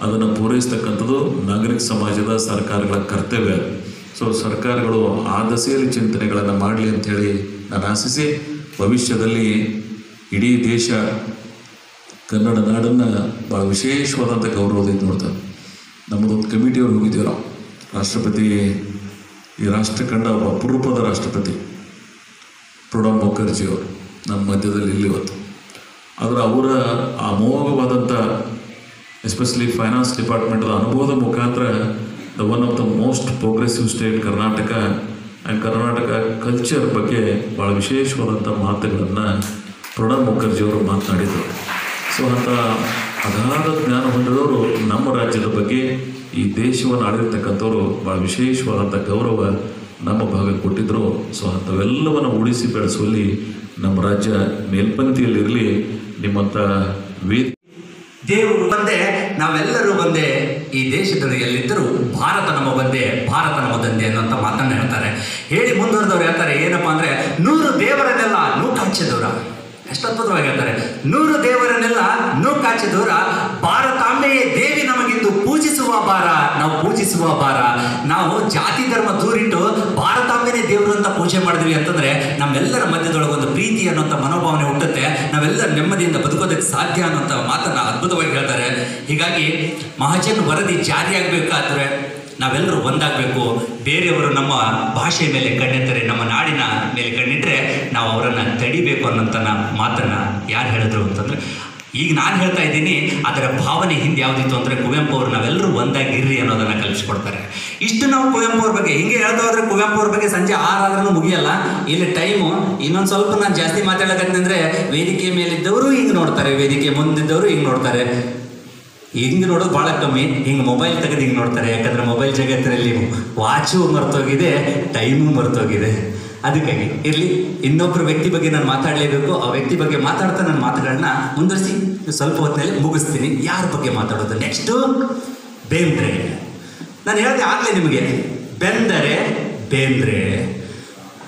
ಅದನ್ನು ಪೂರೈಸ್ತಕ್ಕಂಥದ್ದು ನಾಗರಿಕ ಸಮಾಜದ ಸರ್ಕಾರಗಳ ಕರ್ತವ್ಯ. ಸೊ ಸರ್ಕಾರಗಳು ಆ ದಸೆಯಲ್ಲಿ ಚಿಂತನೆಗಳನ್ನು ಮಾಡಲಿ ಅಂಥೇಳಿ ನಾನು ಆಶಿಸಿ ಭವಿಷ್ಯದಲ್ಲಿ ಇಡೀ ದೇಶ ಕನ್ನಡ ನಾಡನ್ನು ಭಾಳ ವಿಶೇಷವಾದಂಥ ಗೌರವದಿಂದ ನೋಡ್ತಾರೆ. ನಮ್ಮದೊಂದು ಕಮಿಟಿಯವ್ರು ಹೋಗಿದ್ದೀವಿ ನಾವು ರಾಷ್ಟ್ರಪತಿ, ಈ ರಾಷ್ಟ್ರ ಕಂಡ ಒಬ್ಬ ಅಪರೂಪದ ರಾಷ್ಟ್ರಪತಿ ಪ್ರಣಬ್ ಮುಖರ್ಜಿಯವರು ನಮ್ಮ ಮಧ್ಯದಲ್ಲಿ ಇಲ್ಲಿ ಇವತ್ತು. ಆದರೆ ಅವರ ಅಮೋಘವಾದಂಥ ಎಸ್ಪೆಷಲಿ ಫೈನಾನ್ಸ್ ಡಿಪಾರ್ಟ್ಮೆಂಟದ ಅನುಭವದ ಮುಖಾಂತರ the one of the most progressive state Karnataka and Karnataka culture ಬಗ್ಗೆ ಭಾಳ ವಿಶೇಷವಾದಂಥ ಮಾತುಗಳನ್ನು ಪ್ರಣಬ್ ಮುಖರ್ಜಿಯವರು ಮಾತನಾಡಿದರು. ಸೊ ಅಂಥ ಅಗಾಧ ಜ್ಞಾನ ಹೊಂದಿದವರು ನಮ್ಮ ರಾಜ್ಯದ ಬಗ್ಗೆ ಈ ದೇಶವನ್ನು ಆಳಿರ್ತಕ್ಕಂಥವ್ರು ಭಾಳ ವಿಶೇಷವಾದಂಥ ಗೌರವ ನಮ್ಮ ಭಾಗಕ್ಕೆ ಕೊಟ್ಟಿದ್ದರು ಸೊ ಅಂಥವೆಲ್ಲವನ್ನು ಉಳಿಸಿ ಬೆಳೆಸುವಲ್ಲಿ ನಮ್ಮ ರಾಜ್ಯ ಮೇಲ್ಪಂಕ್ತಿಯಲ್ಲಿರಲಿ ನಿಮ್ಮಂಥ ವೇದಿ ದೇವರು ಬಂದೆ, ನಾವೆಲ್ಲರೂ ಬಂದೆ, ಈ ದೇಶದಲ್ಲಿ ಎಲ್ಲಿದ್ದರೂ ಭಾರತ ನಮ್ಮ ಬಂದೆ, ಭಾರತ ನಮ್ಮ ತಂದೆ ಅನ್ನೋಂಥ ಮಾತನ್ನು ಹೇಳ್ತಾರೆ. ಹೇಳಿ ಮುಂದುವರೆದವ್ರು ಹೇಳ್ತಾರೆ, ಏನಪ್ಪಾ ಅಂದರೆ ನೂರು ದೇವರನ್ನೆಲ್ಲ ನೂಕಾಚಿದವರ ಎಷ್ಟು ಅದ್ಭುತವಾಗಿ ಹೇಳ್ತಾರೆ. ನೂರು ದೇವರನ್ನೆಲ್ಲ ನೂಕಾಚಿದವರ ಭಾರತಾಂಬೆಯೇ ದೇವಿ ನಮಗಿಂದು ಪೂಜಿಸುವ ಭಾರ, ನಾವು ಪೂಜಿಸುವ ಭಾರ. ನಾವು ಜಾತಿ, ಧರ್ಮ ದೂರಿಟ್ಟು ಪೂಜೆ ಮಾಡಿದ್ವಿ ಅಂತಂದ್ರೆ ನಮ್ಮೆಲ್ಲರ ಮಧ್ಯದೊಳಗೆ ಒಂದು ಪ್ರೀತಿ ಅನ್ನೋಂಥ ಮನೋಭಾವನೆ ಹುಟ್ಟುತ್ತೆ. ನಾವೆಲ್ಲರ ನೆಮ್ಮದಿಯಿಂದ ಬದುಕೋದಕ್ಕೆ ಸಾಧ್ಯ ಅನ್ನೋಂಥ ಮಾತನ್ನ ಅದ್ಭುತವಾಗಿ ಹೇಳ್ತಾರೆ. ಹೀಗಾಗಿ ಮಹಾಜನ್ ವರದಿ ಜಾರಿಯಾಗಬೇಕಾದ್ರೆ ನಾವೆಲ್ಲರೂ ಒಂದಾಗಬೇಕು. ಬೇರೆಯವರು ನಮ್ಮ ಭಾಷೆ ಮೇಲೆ ಕಣ್ಣೆತ್ತರೆ, ನಮ್ಮ ನಾಡಿನ ಮೇಲೆ ಕಣ್ಣಿಟ್ಟರೆ ನಾವು ಅವರನ್ನು ತಡಿಬೇಕು ಅನ್ನೋಂಥ ಮಾತನ್ನು ಯಾರು ಹೇಳಿದ್ರು ಅಂತಂದ್ರೆ ಈಗ ನಾನು ಹೇಳ್ತಾ ಇದ್ದೀನಿ, ಅದರ ಭಾವನೆ ಹಿಂದೆ ಯಾವುದಿತ್ತು ಅಂದರೆ ಕುವೆಂಪು ಅವರು ನಾವೆಲ್ಲರೂ ಒಂದಾಗಿರ್ರಿ ಅನ್ನೋದನ್ನು ಕಲಿಸ್ಕೊಡ್ತಾರೆ. ಇಷ್ಟು ನಾವು ಕುವೆಂಪು ಅವ್ರ ಬಗ್ಗೆ, ಹಿಂಗೆ ಹೇಳ್ತಾ ಹೋದ್ರೆ ಕುವೆಂಪು ಅವ್ರ ಬಗ್ಗೆ ಸಂಜೆ ಆರಾದ್ರೂ ಮುಗಿಯಲ್ಲ? ಇಲ್ಲಿ ಟೈಮು, ಇನ್ನೊಂದು ಸ್ವಲ್ಪ ನಾನು ಜಾಸ್ತಿ ಮಾತಾಡೋದಂದ್ರೆ ವೇದಿಕೆ ಮೇಲಿದ್ದವರು ಹಿಂಗೆ ನೋಡ್ತಾರೆ, ವೇದಿಕೆ ಮುಂದಿದ್ದವರು ಹಿಂಗೆ ನೋಡ್ತಾರೆ. ಹಿಂಗೆ ನೋಡೋದು ಭಾಳ ಕಮ್ಮಿ, ಹಿಂಗೆ ಮೊಬೈಲ್ ತೆಗೆದು ಹಿಂಗೆ ನೋಡ್ತಾರೆ, ಯಾಕಂದರೆ ಮೊಬೈಲ್ ಜಗತ್ತಿನಲ್ಲಿ ವಾಚು ಮರ್ತೋಗಿದೆ ಟೈಮು ಮರ್ತೋಗಿದೆ. ಅದಕ್ಕಾಗಿ ಇರಲಿ ಇನ್ನೊಬ್ಬರು ವ್ಯಕ್ತಿ ಬಗ್ಗೆ ನಾನು ಮಾತಾಡಲೇಬೇಕು, ಆ ವ್ಯಕ್ತಿ ಬಗ್ಗೆ ಮಾತಾಡ್ತಾ ನನ್ನ ಮಾತುಗಳನ್ನ ಮುಂದುವರಿಸಿ ಸ್ವಲ್ಪ ಹೊತ್ತಿನಲ್ಲಿ ಮುಗಿಸ್ತೀನಿ. ಯಾರ ಬಗ್ಗೆ ಮಾತಾಡೋದು? ನೆಕ್ಸ್ಟು ಬೇಂದ್ರೆ. ನಾನು ಹೇಳಿದೆ ಆಗಲೇ ನಿಮಗೆ, ಬೆಂದರೆ ಬೇಂದ್ರೆ.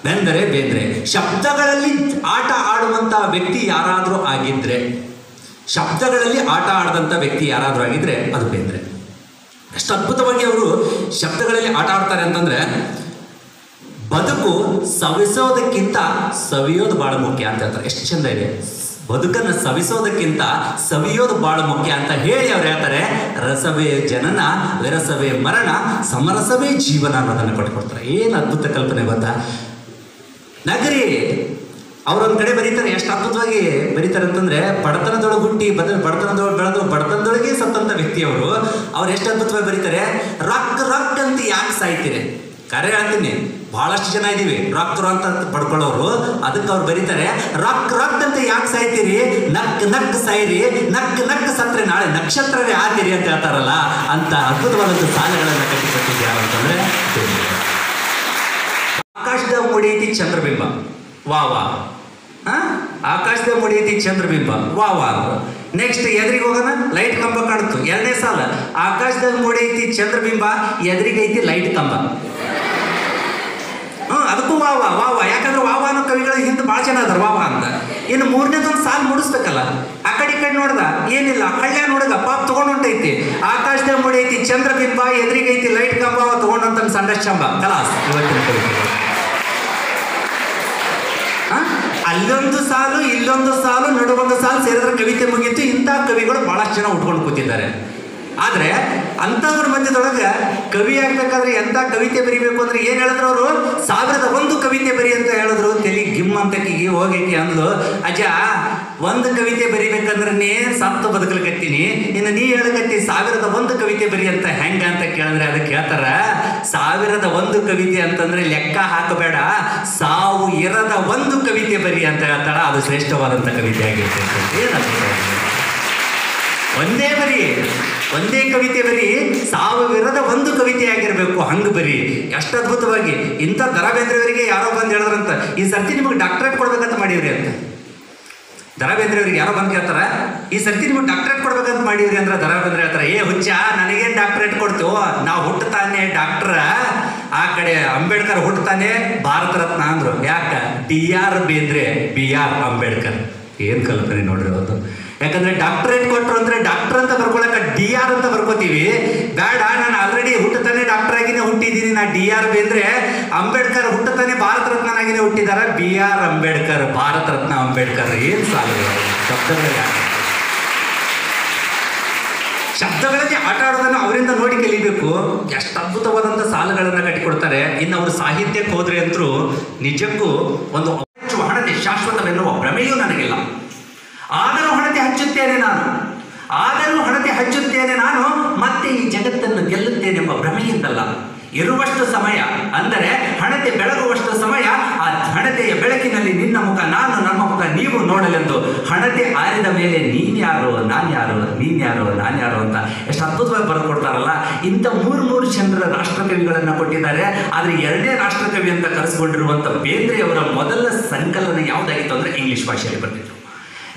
ಬೆಂದರೆ ಬೇಂದ್ರೆ. ಶಬ್ದಗಳಲ್ಲಿ ಆಟ ಆಡುವಂಥ ವ್ಯಕ್ತಿ ಯಾರಾದರೂ ಆಗಿದ್ರೆ, ಶಬ್ದಗಳಲ್ಲಿ ಆಟ ಆಡದಂಥ ವ್ಯಕ್ತಿ ಯಾರಾದರೂ ಆಗಿದ್ರೆ ಅದು ಬೇಂದ್ರೆ. ಅಷ್ಟು ಅದ್ಭುತವಾಗಿ ಅವರು ಶಬ್ದಗಳಲ್ಲಿ ಆಟ ಆಡ್ತಾರೆ ಅಂತಂದ್ರೆ ಬದುಕು ಸವಿಸೋದಕ್ಕಿಂತ ಸವಿಯೋದು ಬಹಳ ಮುಖ್ಯ ಅಂತ ಹೇಳ್ತಾರೆ. ಎಷ್ಟು ಚಂದ ಇದೆ. ಬದುಕನ್ನು ಸವಿಸೋದಕ್ಕಿಂತ ಸವಿಯೋದು ಬಹಳ ಮುಖ್ಯ ಅಂತ ಹೇಳಿ ಅವ್ರು ಹೇಳ್ತಾರೆ. ರಸವೇ ಜನನ, ವಿರಸವೇ ಮರಣ, ಸಮರಸವೇ ಜೀವನ ಅನ್ನೋದನ್ನು ಕೊಟ್ಕೊಡ್ತಾರೆ. ಏನು ಅದ್ಭುತ ಕಲ್ಪನೆ ಗೊತ್ತಾ? ನಗರಿ, ಅವರೊಂದು ಕಡೆ ಬರೀತಾರೆ. ಎಷ್ಟು ಅದ್ಭುತವಾಗಿ ಬರೀತಾರೆ ಅಂತಂದ್ರೆ, ಬಡತನದೊಳಗೆ ಹುಟ್ಟಿ ಬದ, ಬಡತನದೊಳಗೆ ಬೆಳೆದು, ಬಡತನದೊಳಗೆ ಸತ್ತಂತ ವ್ಯಕ್ತಿ ಅವರು ಅವ್ರು ಎಷ್ಟು ಅದ್ಭುತವಾಗಿ ಬರೀತಾರೆ? ರಕ್ ರಕ್ ಅಂತ ಯಾಕೆ ಸಾಯ್ತೀರಿ? ಕರೆ ಹೇಳ್ತೀನಿ ಬಹಳಷ್ಟು ಜನ ಇದ್ದೀವಿ ರಕ್ ರಕ್ ಅಂತ ಪಡ್ಕೊಳ್ಳೋರು. ಅದಕ್ಕೆ ಅವ್ರು ಬರೀತಾರೆ ರಕ್ ರಕ್ ಅಂತ ಯಾಕೆ ಸಾಯ್ತೀರಿ? ನಕ್ ನಕ್ ಸಾಯಿರಿ. ನಕ್ ನಕ್ ಸತ್ರೆ ನಾಳೆ ನಕ್ಷತ್ರವೇ ಆತೀರಿ ಅಂತ ಹೇಳ್ತಾರಲ್ಲ, ಅಂತ ಅದ್ಭುತವಾದಂಥ ಸಾಲಗಳನ್ನು ಕಟ್ಟಿಕೊಟ್ಟಿದ್ದು ಯಾರು ಅಂತಂದ್ರೆ. ಆಕಾಶದ ಮುಡಿಯತಿ ಚಂದ್ರಬಿಂಬ. ವಾ ವಾ. ಆಕಾಶದ ಮುಡಿಯತಿ ಚಂದ್ರಬಿಂಬ. ವಾ ವಾ. ನೆಕ್ಸ್ಟ್ ಎದುರಿಗೆ ಹೋಗೋಣ? ಲೈಟ್ ಕಂಬ ಕಾಣುತ್ತು. ಎರಡನೇ ಸಾಲ. ಆಕಾಶದ ಮೂಡೈತಿ ಚಂದ್ರಬಿಂಬ, ಎದುರಿಗೈತಿ ಲೈಟ್ ಕಂಬ. ಹ್ಮ್, ಅದಕ್ಕೂ ವಾವ ವಾವ. ಯಾಕಂದ್ರೆ ವಾವ ಅನ್ನೋ ಕವಿಗಳ ಹಿಂದೆ ಭಾಳ ಜನ ಅದಾರ, ವಾವ ಅಂತ. ಇನ್ನು ಮೂರನೇದೊಂದು ಸಾಲು ಮುಡಿಸ್ಬೇಕಲ್ಲ, ಆ ಕಡೆ ಈ ಕಡೆ ನೋಡ್ದ, ಏನಿಲ್ಲ. ಹಳ್ಳ್ಯ ನೋಡಿದ, ಪಾಪ ತಗೊಂಡ್ ಹೊಂಟೈತಿ ಚಂದ್ರ ಬಿಂಬ ಚಂದ್ರಬಿಂಬ ಎದುರಿಗೈತಿ ಲೈಟ್ ಕಂಬ ತೊಗೊಂಡಂತ ಸಂಡ ಚಂಬ. ಕಲಾಸ್ ಇವತ್ತಿನ ಕವಿತೆ ಆ? ಅಲ್ಲೊಂದು ಸಾಲು, ಇಲ್ಲೊಂದು ಸಾಲು, ನಡುವೊಂದು ಸಾಲು ಸೇರಿದ್ರೆ ಕವಿತೆ ಮುಗಿಯಿತು ಇಂಥ ಕವಿಗಳು ಬಹಳಷ್ಟು ಜನ ಉಟ್ಕೊಂಡು ಕೂತಿದ್ದಾರೆ. ಆದ್ರೆ ಅಂಥವ್ರ ಮಧ್ಯದೊಳಗೆ ಕವಿ ಆಗ್ಬೇಕಾದ್ರೆ ಎಂಥ ಕವಿತೆ ಬರಿಬೇಕು ಅಂದ್ರೆ ಏನು ಹೇಳಿದ್ರು ಅವರು? ಸಾವಿರದ ಒಂದು ಕವಿತೆ ಬರಿ ಅಂತ ಹೇಳಿದ್ರು. ತಲೆ ಗಿಮ್ ಅಂತ ಕಿಗಿ ಹೋಗೈತಿ ಅಂದ್ಲು. ಅಜ್ಜ, ಒಂದು ಕವಿತೆ ಬರಿಬೇಕಂದ್ರೆ ನೀ ಸತ್ತು ಕಟ್ಟಿನಿ ಇನ್ನು ನೀ ಹೇಳಕತ್ತಿ ಸಾವಿರದ ಒಂದು ಕವಿತೆ ಬರಿ ಅಂತ ಹೆಂಗ ಅಂತ ಕೇಳಿದ್ರೆ ಅದಕ್ಕೆ ಹೇಳ್ತಾರ, ಸಾವಿರದ ಒಂದು ಕವಿತೆ ಅಂತಂದ್ರೆ ಲೆಕ್ಕ ಹಾಕಬೇಡ. ಸಾವು ಇರದ ಒಂದು ಕವಿತೆ ಬರಿ ಅಂತ ಹೇಳ್ತಾಳ. ಅದು ಶ್ರೇಷ್ಠವಾದಂಥ ಕವಿತೆ ಆಗಿರ್ತೈತೆ. ಒಂದೇ ಬರಿ, ಒಂದೇ ಕವಿತೆ ಬರಿ ಸಾವಿರದ ಒಂದು ಕವಿತೆ ಆಗಿರಬೇಕು. ಹಂಗೆ ಬರಿ. ಎಷ್ಟು ಅದ್ಭುತವಾಗಿ. ಇಂಥ ದರಾ ಬೇಂದ್ರೆಯವರಿಗೆ ಯಾರೋ ಬಂದು ಹೇಳಿದ್ರಂತ. ಈ ಸರ್ತಿ ನಿಮಗೆ ಡಾಕ್ಟ್ರೇಟ್ ಕೊಡ್ಬೇಕಂತ ಮಾಡಿವ್ರಿ ಅಂತ. ದರ ಯಾರೋ ಬಂದು ಕೇಳ್ತಾರ, ಈ ಸರ್ತಿ ನಿಮಗೆ ಡಾಕ್ಟ್ರೇಟ್ ಕೊಡ್ಬೇಕಂತ ಮಾಡಿವ್ರಿ ಅಂದ್ರೆ ದರಾ ಬೇಂದ್ರೆ ಹೇಳ್ತಾರೆ, ಏ ಹುಚ್ಚ, ನನಗೇನು ಡಾಕ್ಟ್ರೇಟ್ ಕೊಡ್ತೀವೋ ನಾವು ಹುಟ್ಟುತ್ತಾನೆ ಡಾಕ್ಟ್ರ. ಆ ಕಡೆ ಅಂಬೇಡ್ಕರ್ ಹುಟ್ಟುತ್ತಾನೆ ಭಾರತ ರತ್ನ ಅಂದರು. ಯಾಕ? D R Bendre B R Ambedkar. ಏನು ಕಲ್ಪನೆ ನೋಡ್ರಿ ಅವತ್ತು. ಯಾಕಂದ್ರೆ ಡಾಕ್ಟರೇಟ್ ಕೊಟ್ರು ಅಂದ್ರೆ ಡಾಕ್ಟರ್ ಅಂತ ಬರ್ಕೊಳಕ ಡಿ ಆರ್ ಅಂತ ಬರ್ಕೋತೀವಿ. ಬೇಡ, ನಾನು ಆಲ್ರೆಡಿ ಹುಟ್ಟತಾನೆ ಡಾಕ್ಟರ್ ಆಗಿನೇ ಹುಟ್ಟಿದ್ದೀನಿ. ನಾ ಡಿ ಆರ್ ಅಂದ್ರೆ ಅಂಬೇಡ್ಕರ್ ಹುಟ್ಟತಾನೆ ಭಾರತ ರತ್ನನಾಗಿನೇ ಹುಟ್ಟಿದಾರ. B R Ambedkar, Bharat Ratna Ambedkar. ಏನ್ ಸಾಲುಗಳು ಶಬ್ದಗಳಿಗೆ ಆಟ ಆಡೋದನ್ನು ಅವರಿಂದ ನೋಡಿ ಕಲಿಬೇಕು. ಎಷ್ಟು ಅದ್ಭುತವಾದಂಥ ಸಾಲುಗಳನ್ನು ಕಟ್ಟಿಕೊಡ್ತಾರೆ. ಇನ್ನು ಅವರು ಸಾಹಿತ್ಯಕ್ಕೆ ಹೋದ್ರೆ ಅಂತರೂ ನಿಜಕ್ಕೂ ಒಂದು ಶಾಶ್ವತವೆನ್ನುವ ಭ್ರಮೆಯೂ ಹಣತೆ ಹಚ್ಚುತ್ತೇನೆ ನಾನು. ಆದರೂ ಹಣತೆ ಹಚ್ಚುತ್ತೇನೆ ನಾನು, ಮತ್ತೆ ಈ ಜಗತ್ತನ್ನು ಗೆಲ್ಲುತ್ತೇನೆಂಬ ಭ್ರಮೆಯಿಂದಲ್ಲ. ಇರುವಷ್ಟು ಸಮಯ, ಅಂದರೆ ಹಣತೆ ಬೆಳಗುವಷ್ಟು ಸಮಯ, ಆ ಹಣತೆಯ ಬೆಳಕಿನಲ್ಲಿ ನಿನ್ನ ಮುಖ, ನಾನು ನಮ್ಮ ಮುಖ ನೀವು ನೋಡಲೆಂದು ಹಣತೆ ಆರಿದ ಮೇಲೆ ನೀನ್ಯಾರು ನಾನ್ಯಾರು ನೀನ್ಯಾರು ನಾನ್ಯಾರು ಅಂತ ಎಷ್ಟು ಅದ್ಭುತವಾಗಿ ಬರೆದು ಕೊಡ್ತಾರಲ್ಲ ಇಂಥ ಮೂರು ಮೂರು ಚಂದ್ರ ರಾಷ್ಟ್ರಕವಿಗಳನ್ನು ಕೊಟ್ಟಿದ್ದಾರೆ. ಆದರೆ ಎರಡನೇ ರಾಷ್ಟ್ರಕವಿ ಅಂತ ಕರೆಸ್ಕೊಂಡಿರುವಂಥ ಬೇಂದ್ರೆಯವರ ಮೊದಲ ಸಂಕಲನ ಯಾವುದಾಗಿತ್ತು ಅಂದರೆ ಇಂಗ್ಲಿಷ್ ಭಾಷೆಯಲ್ಲಿ ಬರೆದಿದ್ರು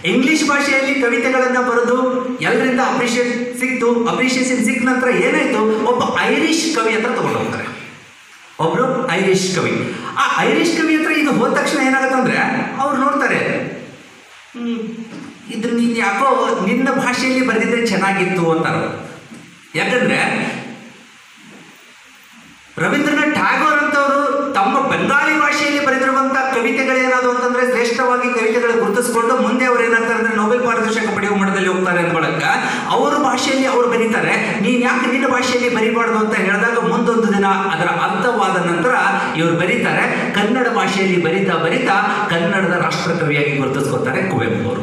ಇಂಗ್ಲಿಷ್ ಭಾಷೆಯಲ್ಲಿ ಕವಿತೆಗಳನ್ನು ಬರೆದು ಎಲ್ಲರಿಂದ ಅಪ್ರಿಷಿಯೇಟ್ ಸಿಕ್ತು ಅಪ್ರಿಷಿಯೇಷನ್ ಸಿಕ್ಕ ನಂತರ ಏನಾಯ್ತು? ಒಬ್ಬ ಐರಿಷ್ ಕವಿ ಹತ್ರ ತಗೊಂಡು ಹೋಗ್ತಾರೆ. ಒಬ್ಬರು ಐರಿಷ್ ಕವಿ. ಆ ಐರಿಷ್ ಕವಿ ಹತ್ರ ಇದು ಹೋದ ತಕ್ಷಣ ಏನಾಗುತ್ತೆ ಅಂದರೆ ಅವ್ರು ನೋಡ್ತಾರೆ ಇದು ನೀನು ಯಾಕೋ ನಿನ್ನ ಭಾಷೆಯಲ್ಲಿ ಬರೆದಿದ್ರೆ ಚೆನ್ನಾಗಿತ್ತು ಅಂತಾರೆ ಯಾಕಂದ್ರೆ ರವೀಂದ್ರನಾಥ್ ಠಾಗೋರ್ ಅಂತವರು ತಮ್ಮ ಬಂಗಾಳಿ ಭಾಷೆಯಲ್ಲಿ ಬರೆದಿರುವಂಥ ಕವಿತೆಗಳೇನಾದವು ಅಂತಂದ್ರೆ ಶ್ರೇಷ್ಠವಾಗಿ ಕವಿತೆಗಳು ಗುರುತಿಸಿಕೊಂಡು ಮುಂದೆ ಅವ್ರು ಏನಾಗ್ತಾರೆ ಅಂದ್ರೆ ನೊಬೆಲ್ ಪಾರದರ್ಶಕ ಪಡೆಯುವ ಮಟ್ಟದಲ್ಲಿ ಹೋಗ್ತಾರೆ ಅಂದ್ಕೊಳಕ ಅವರ ಭಾಷೆಯಲ್ಲಿ ಅವ್ರು ಬರೀತಾರೆ. ನೀನ್ ಯಾಕೆ ನಿನ್ನ ಭಾಷೆಯಲ್ಲಿ ಬರಿಬಾರ್ದು ಅಂತ ಹೇಳಿದಾಗ ಮುಂದೊಂದು ದಿನ ಅದರ ಅರ್ಥವಾದ ನಂತರ ಇವರು ಬರೀತಾರೆ. ಕನ್ನಡ ಭಾಷೆಯಲ್ಲಿ ಬರಿತಾ ಬರಿತಾ ಕನ್ನಡದ ರಾಷ್ಟ್ರಕವಿಯಾಗಿ ಗುರುತಿಸ್ಕೊತಾರೆ ಕುವೆಂಪು ಅವರು.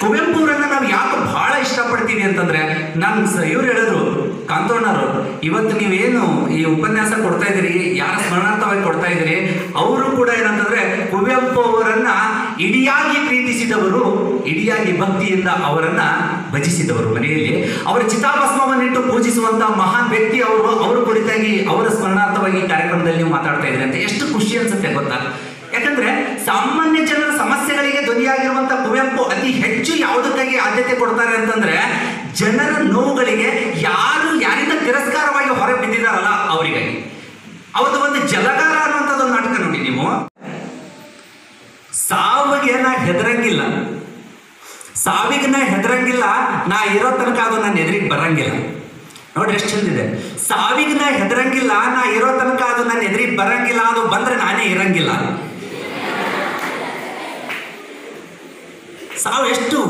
ಕುವೆಂಪು ಅವರನ್ನ ನಾವು ಯಾಕೆ ಬಹಳ ಇಷ್ಟಪಡ್ತೀವಿ ಅಂತಂದ್ರೆ, ನಾನು ಇವ್ರು ಹೇಳಿದ್ರು ಕಾಂತೋಣ್ಣರು, ಇವತ್ತು ನೀವೇನು ಈ ಉಪನ್ಯಾಸ ಕೊಡ್ತಾ ಇದ್ದೀರಿ? ಯಾರ ಸ್ಮರಣಾರ್ಥವಾಗಿ ಕೊಡ್ತಾ ಇದ್ದೀರಿ? ಅವರು ಕೂಡ ಏನಂತಂದ್ರೆ, ಕುವೆಂಪು ಅವರನ್ನ ಇಡಿಯಾಗಿ ಪ್ರೀತಿಸಿದವರು, ಇಡಿಯಾಗಿ ಭಕ್ತಿಯಿಂದ ಅವರನ್ನ ಭಜಿಸಿದವರು ಮನೆಯಲ್ಲಿ. ಅವರ ಚಿತಾಭಸ್ಮವನ್ನಿಟ್ಟು ಪೂಜಿಸುವಂತ ಮಹಾನ್ ವ್ಯಕ್ತಿ ಅವರು, ಅವರ ಕುರಿತಾಗಿ ಅವರ ಸ್ಮರಣಾರ್ಥವಾಗಿ ಕಾರ್ಯಕ್ರಮದಲ್ಲಿ ನೀವು ಮಾತಾಡ್ತಾ ಇದ್ದೀರಿ ಅಂತ ಎಷ್ಟು ಖುಷಿ ಅನ್ಸುತ್ತೆ ಗೊತ್ತಾ? ಯಾಕಂದ್ರೆ, ಸಾಮಾನ್ಯ ಜನರ ಸಮಸ್ಯೆಗಳಿಗೆ ಧ್ವನಿಯಾಗಿರುವಂತ ಕುವೆಂಪು ಅತಿ ಹೆಚ್ಚು ಯಾವುದಕ್ಕಾಗಿ ಆದ್ಯತೆ ಕೊಡ್ತಾರೆ ಅಂತಂದ್ರೆ ಜನರ ನೋವುಗಳಿಗೆ ಯಾರು ಯಾರಿಂದ ತಿರಸ್ಕಾರವಾಗಿ ಹೊರ ಬಿದ್ದಿದಾರಲ್ಲ ಅವರಿಗಾಗಿ. ಅವತ್ತು ಒಂದು ಜಲಗಾರ ಅನ್ನುವಂಥದ್ದು ಒಂದು ನಾಟಕ ನೋಡಿ ನೀವು. ಸಾವಿಗೆ ನಾ ಹೆದರಂಗಿಲ್ಲ. ಸಾವಿಗೆ ನಾ ಹೆದರಂಗಿಲ್ಲ, ನಾ ಇರೋ ತನಕ ಅದು ನನ್ನ ಎದುರಿಗೆ ಬರಂಗಿಲ್ಲ. ನೋಡ್ರಿ ಎಷ್ಟು ಚಂದಿದೆ ಸಾವಿಗೆ ನಾ ಹೆದರಂಗಿಲ್ಲ, ನಾ ಇರೋ ತನಕ ಅದು ನನ್ನ ಎದುರಿಗೆ ಬರಂಗಿಲ್ಲ, ಅದು ಬಂದ್ರೆ ನಾನೇ ಇರಂಗಿಲ್ಲ. ಸಾವು ಎಷ್ಟು?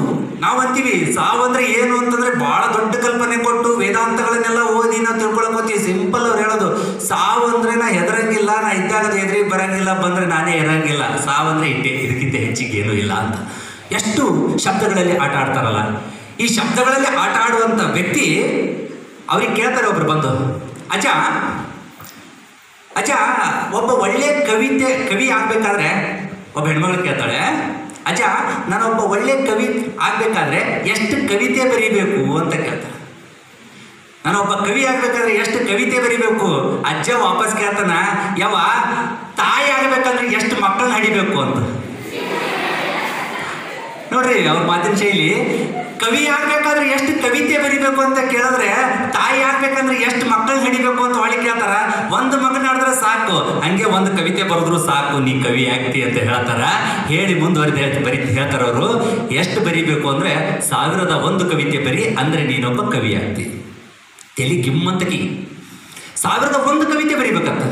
ನಾವು ಅಂತೀವಿ, ಸಾವು ಅಂದ್ರೆ ಏನು ಅಂತಂದ್ರೆ ಬಹಳ ದೊಡ್ಡ ಕಲ್ಪನೆ ಕೊಟ್ಟು ವೇದಾಂತಗಳನ್ನೆಲ್ಲ ಓದಿ ನಾವು ತಿಳ್ಕೊಳಕ್ ಹೋಗ್ತೀವಿ. ಸಿಂಪಲ್ ಅವ್ರು ಹೇಳೋದು, ಸಾವು ಅಂದ್ರೆ ನಾ ಹೆದರಂಗಿಲ್ಲ, ನಾ ಇದ್ದಾಗ ಹೆದರಿ ಬರಂಗಿಲ್ಲ, ಬಂದ್ರೆ ನಾನೇ ಇರಂಗಿಲ್ಲ ಸಾವು ಅಂದ್ರೆ ಇಟ್ಟೆ, ಇದಕ್ಕಿಂತ ಹೆಚ್ಚಿಗೆ ಏನು ಇಲ್ಲ ಅಂತ. ಎಷ್ಟು ಶಬ್ದಗಳಲ್ಲಿ ಆಟ ಆಡ್ತಾರಲ್ಲ. ಈ ಶಬ್ದಗಳಲ್ಲಿ ಆಟ ಆಡುವಂತ ವ್ಯಕ್ತಿ ಅವ್ರಿಗೆ ಕೇಳ್ತಾರೆ ಒಬ್ರು ಬಂದು, ಅಜ್ಜ ಅಜ್ಜ, ಒಬ್ಬ ಒಳ್ಳೆ ಕವಿತೆ, ಕವಿ ಆಗ್ಬೇಕಾದ್ರೆ ಒಬ್ಬ ಹೆಣ್ಮಗಳು ಕೇಳ್ತಾಳೆ ಅಜ್ಜ, ನಾನೊಬ್ಬ ಒಳ್ಳೆ ಕವಿ ಆಗಬೇಕಾದ್ರೆ ಎಷ್ಟು ಕವಿತೆ ಬರೀಬೇಕು ಅಂತ ಕೇಳ್ತಾರೆ ನಾನೊಬ್ಬ ಕವಿ ಆಗ್ಬೇಕಾದ್ರೆ ಎಷ್ಟು ಕವಿತೆ ಬರೀಬೇಕು? ಅಜ್ಜ ವಾಪಸ್ ಕೇಳ್ತಾನ ಯಾವ ತಾಯಿ ಆಗಬೇಕಂದ್ರೆ ಎಷ್ಟು ಮಕ್ಕಳನ್ನ ಹಡಿಬೇಕು ಅಂತ. ನೋಡ್ರಿ, ಅವ್ರ ಮಾತಿನ ಶೈಲಿ, ಕವಿ ಆಗ್ಬೇಕಾದ್ರೆ ಎಷ್ಟು ಕವಿತೆ ಬರಿಬೇಕು ಅಂತ ಕೇಳಿದ್ರೆ, ತಾಯಿ ಆಗ್ಬೇಕಂದ್ರೆ ಎಷ್ಟು ಮಕ್ಕಳು ಹಿಡಿಬೇಕು ಅಂತ ಹೊಳಿ ಕೇಳ್ತಾರ. ಒಂದು ಮಗನ ಹಿಡಿದ್ರೆ ಸಾಕು, ಹಂಗೆ ಒಂದು ಕವಿತೆ ಬರೆದ್ರು ಸಾಕು, ನೀ ಕವಿ ಆಗ್ತಿ ಅಂತ ಹೇಳ್ತಾರ. ಹೇಳಿ ಮುಂದುವರೆದು ಹೇಳ್ತಿ, ಬರಿ ಹೇಳ್ತಾರ ಅವರು. ಎಷ್ಟು ಬರಿಬೇಕು ಅಂದ್ರೆ ಸಾವಿರದ ಒಂದು ಕವಿತೆ ಬರಿ, ಅಂದ್ರೆ ನೀನೊಬ್ಬ ಕವಿ ಆಗ್ತಿ. ತಲೆ ಗಿಮ್ಮಂತಕಿ. ಸಾವಿರದ ಒಂದು ಕವಿತೆ ಬರಿಬೇಕಂತ.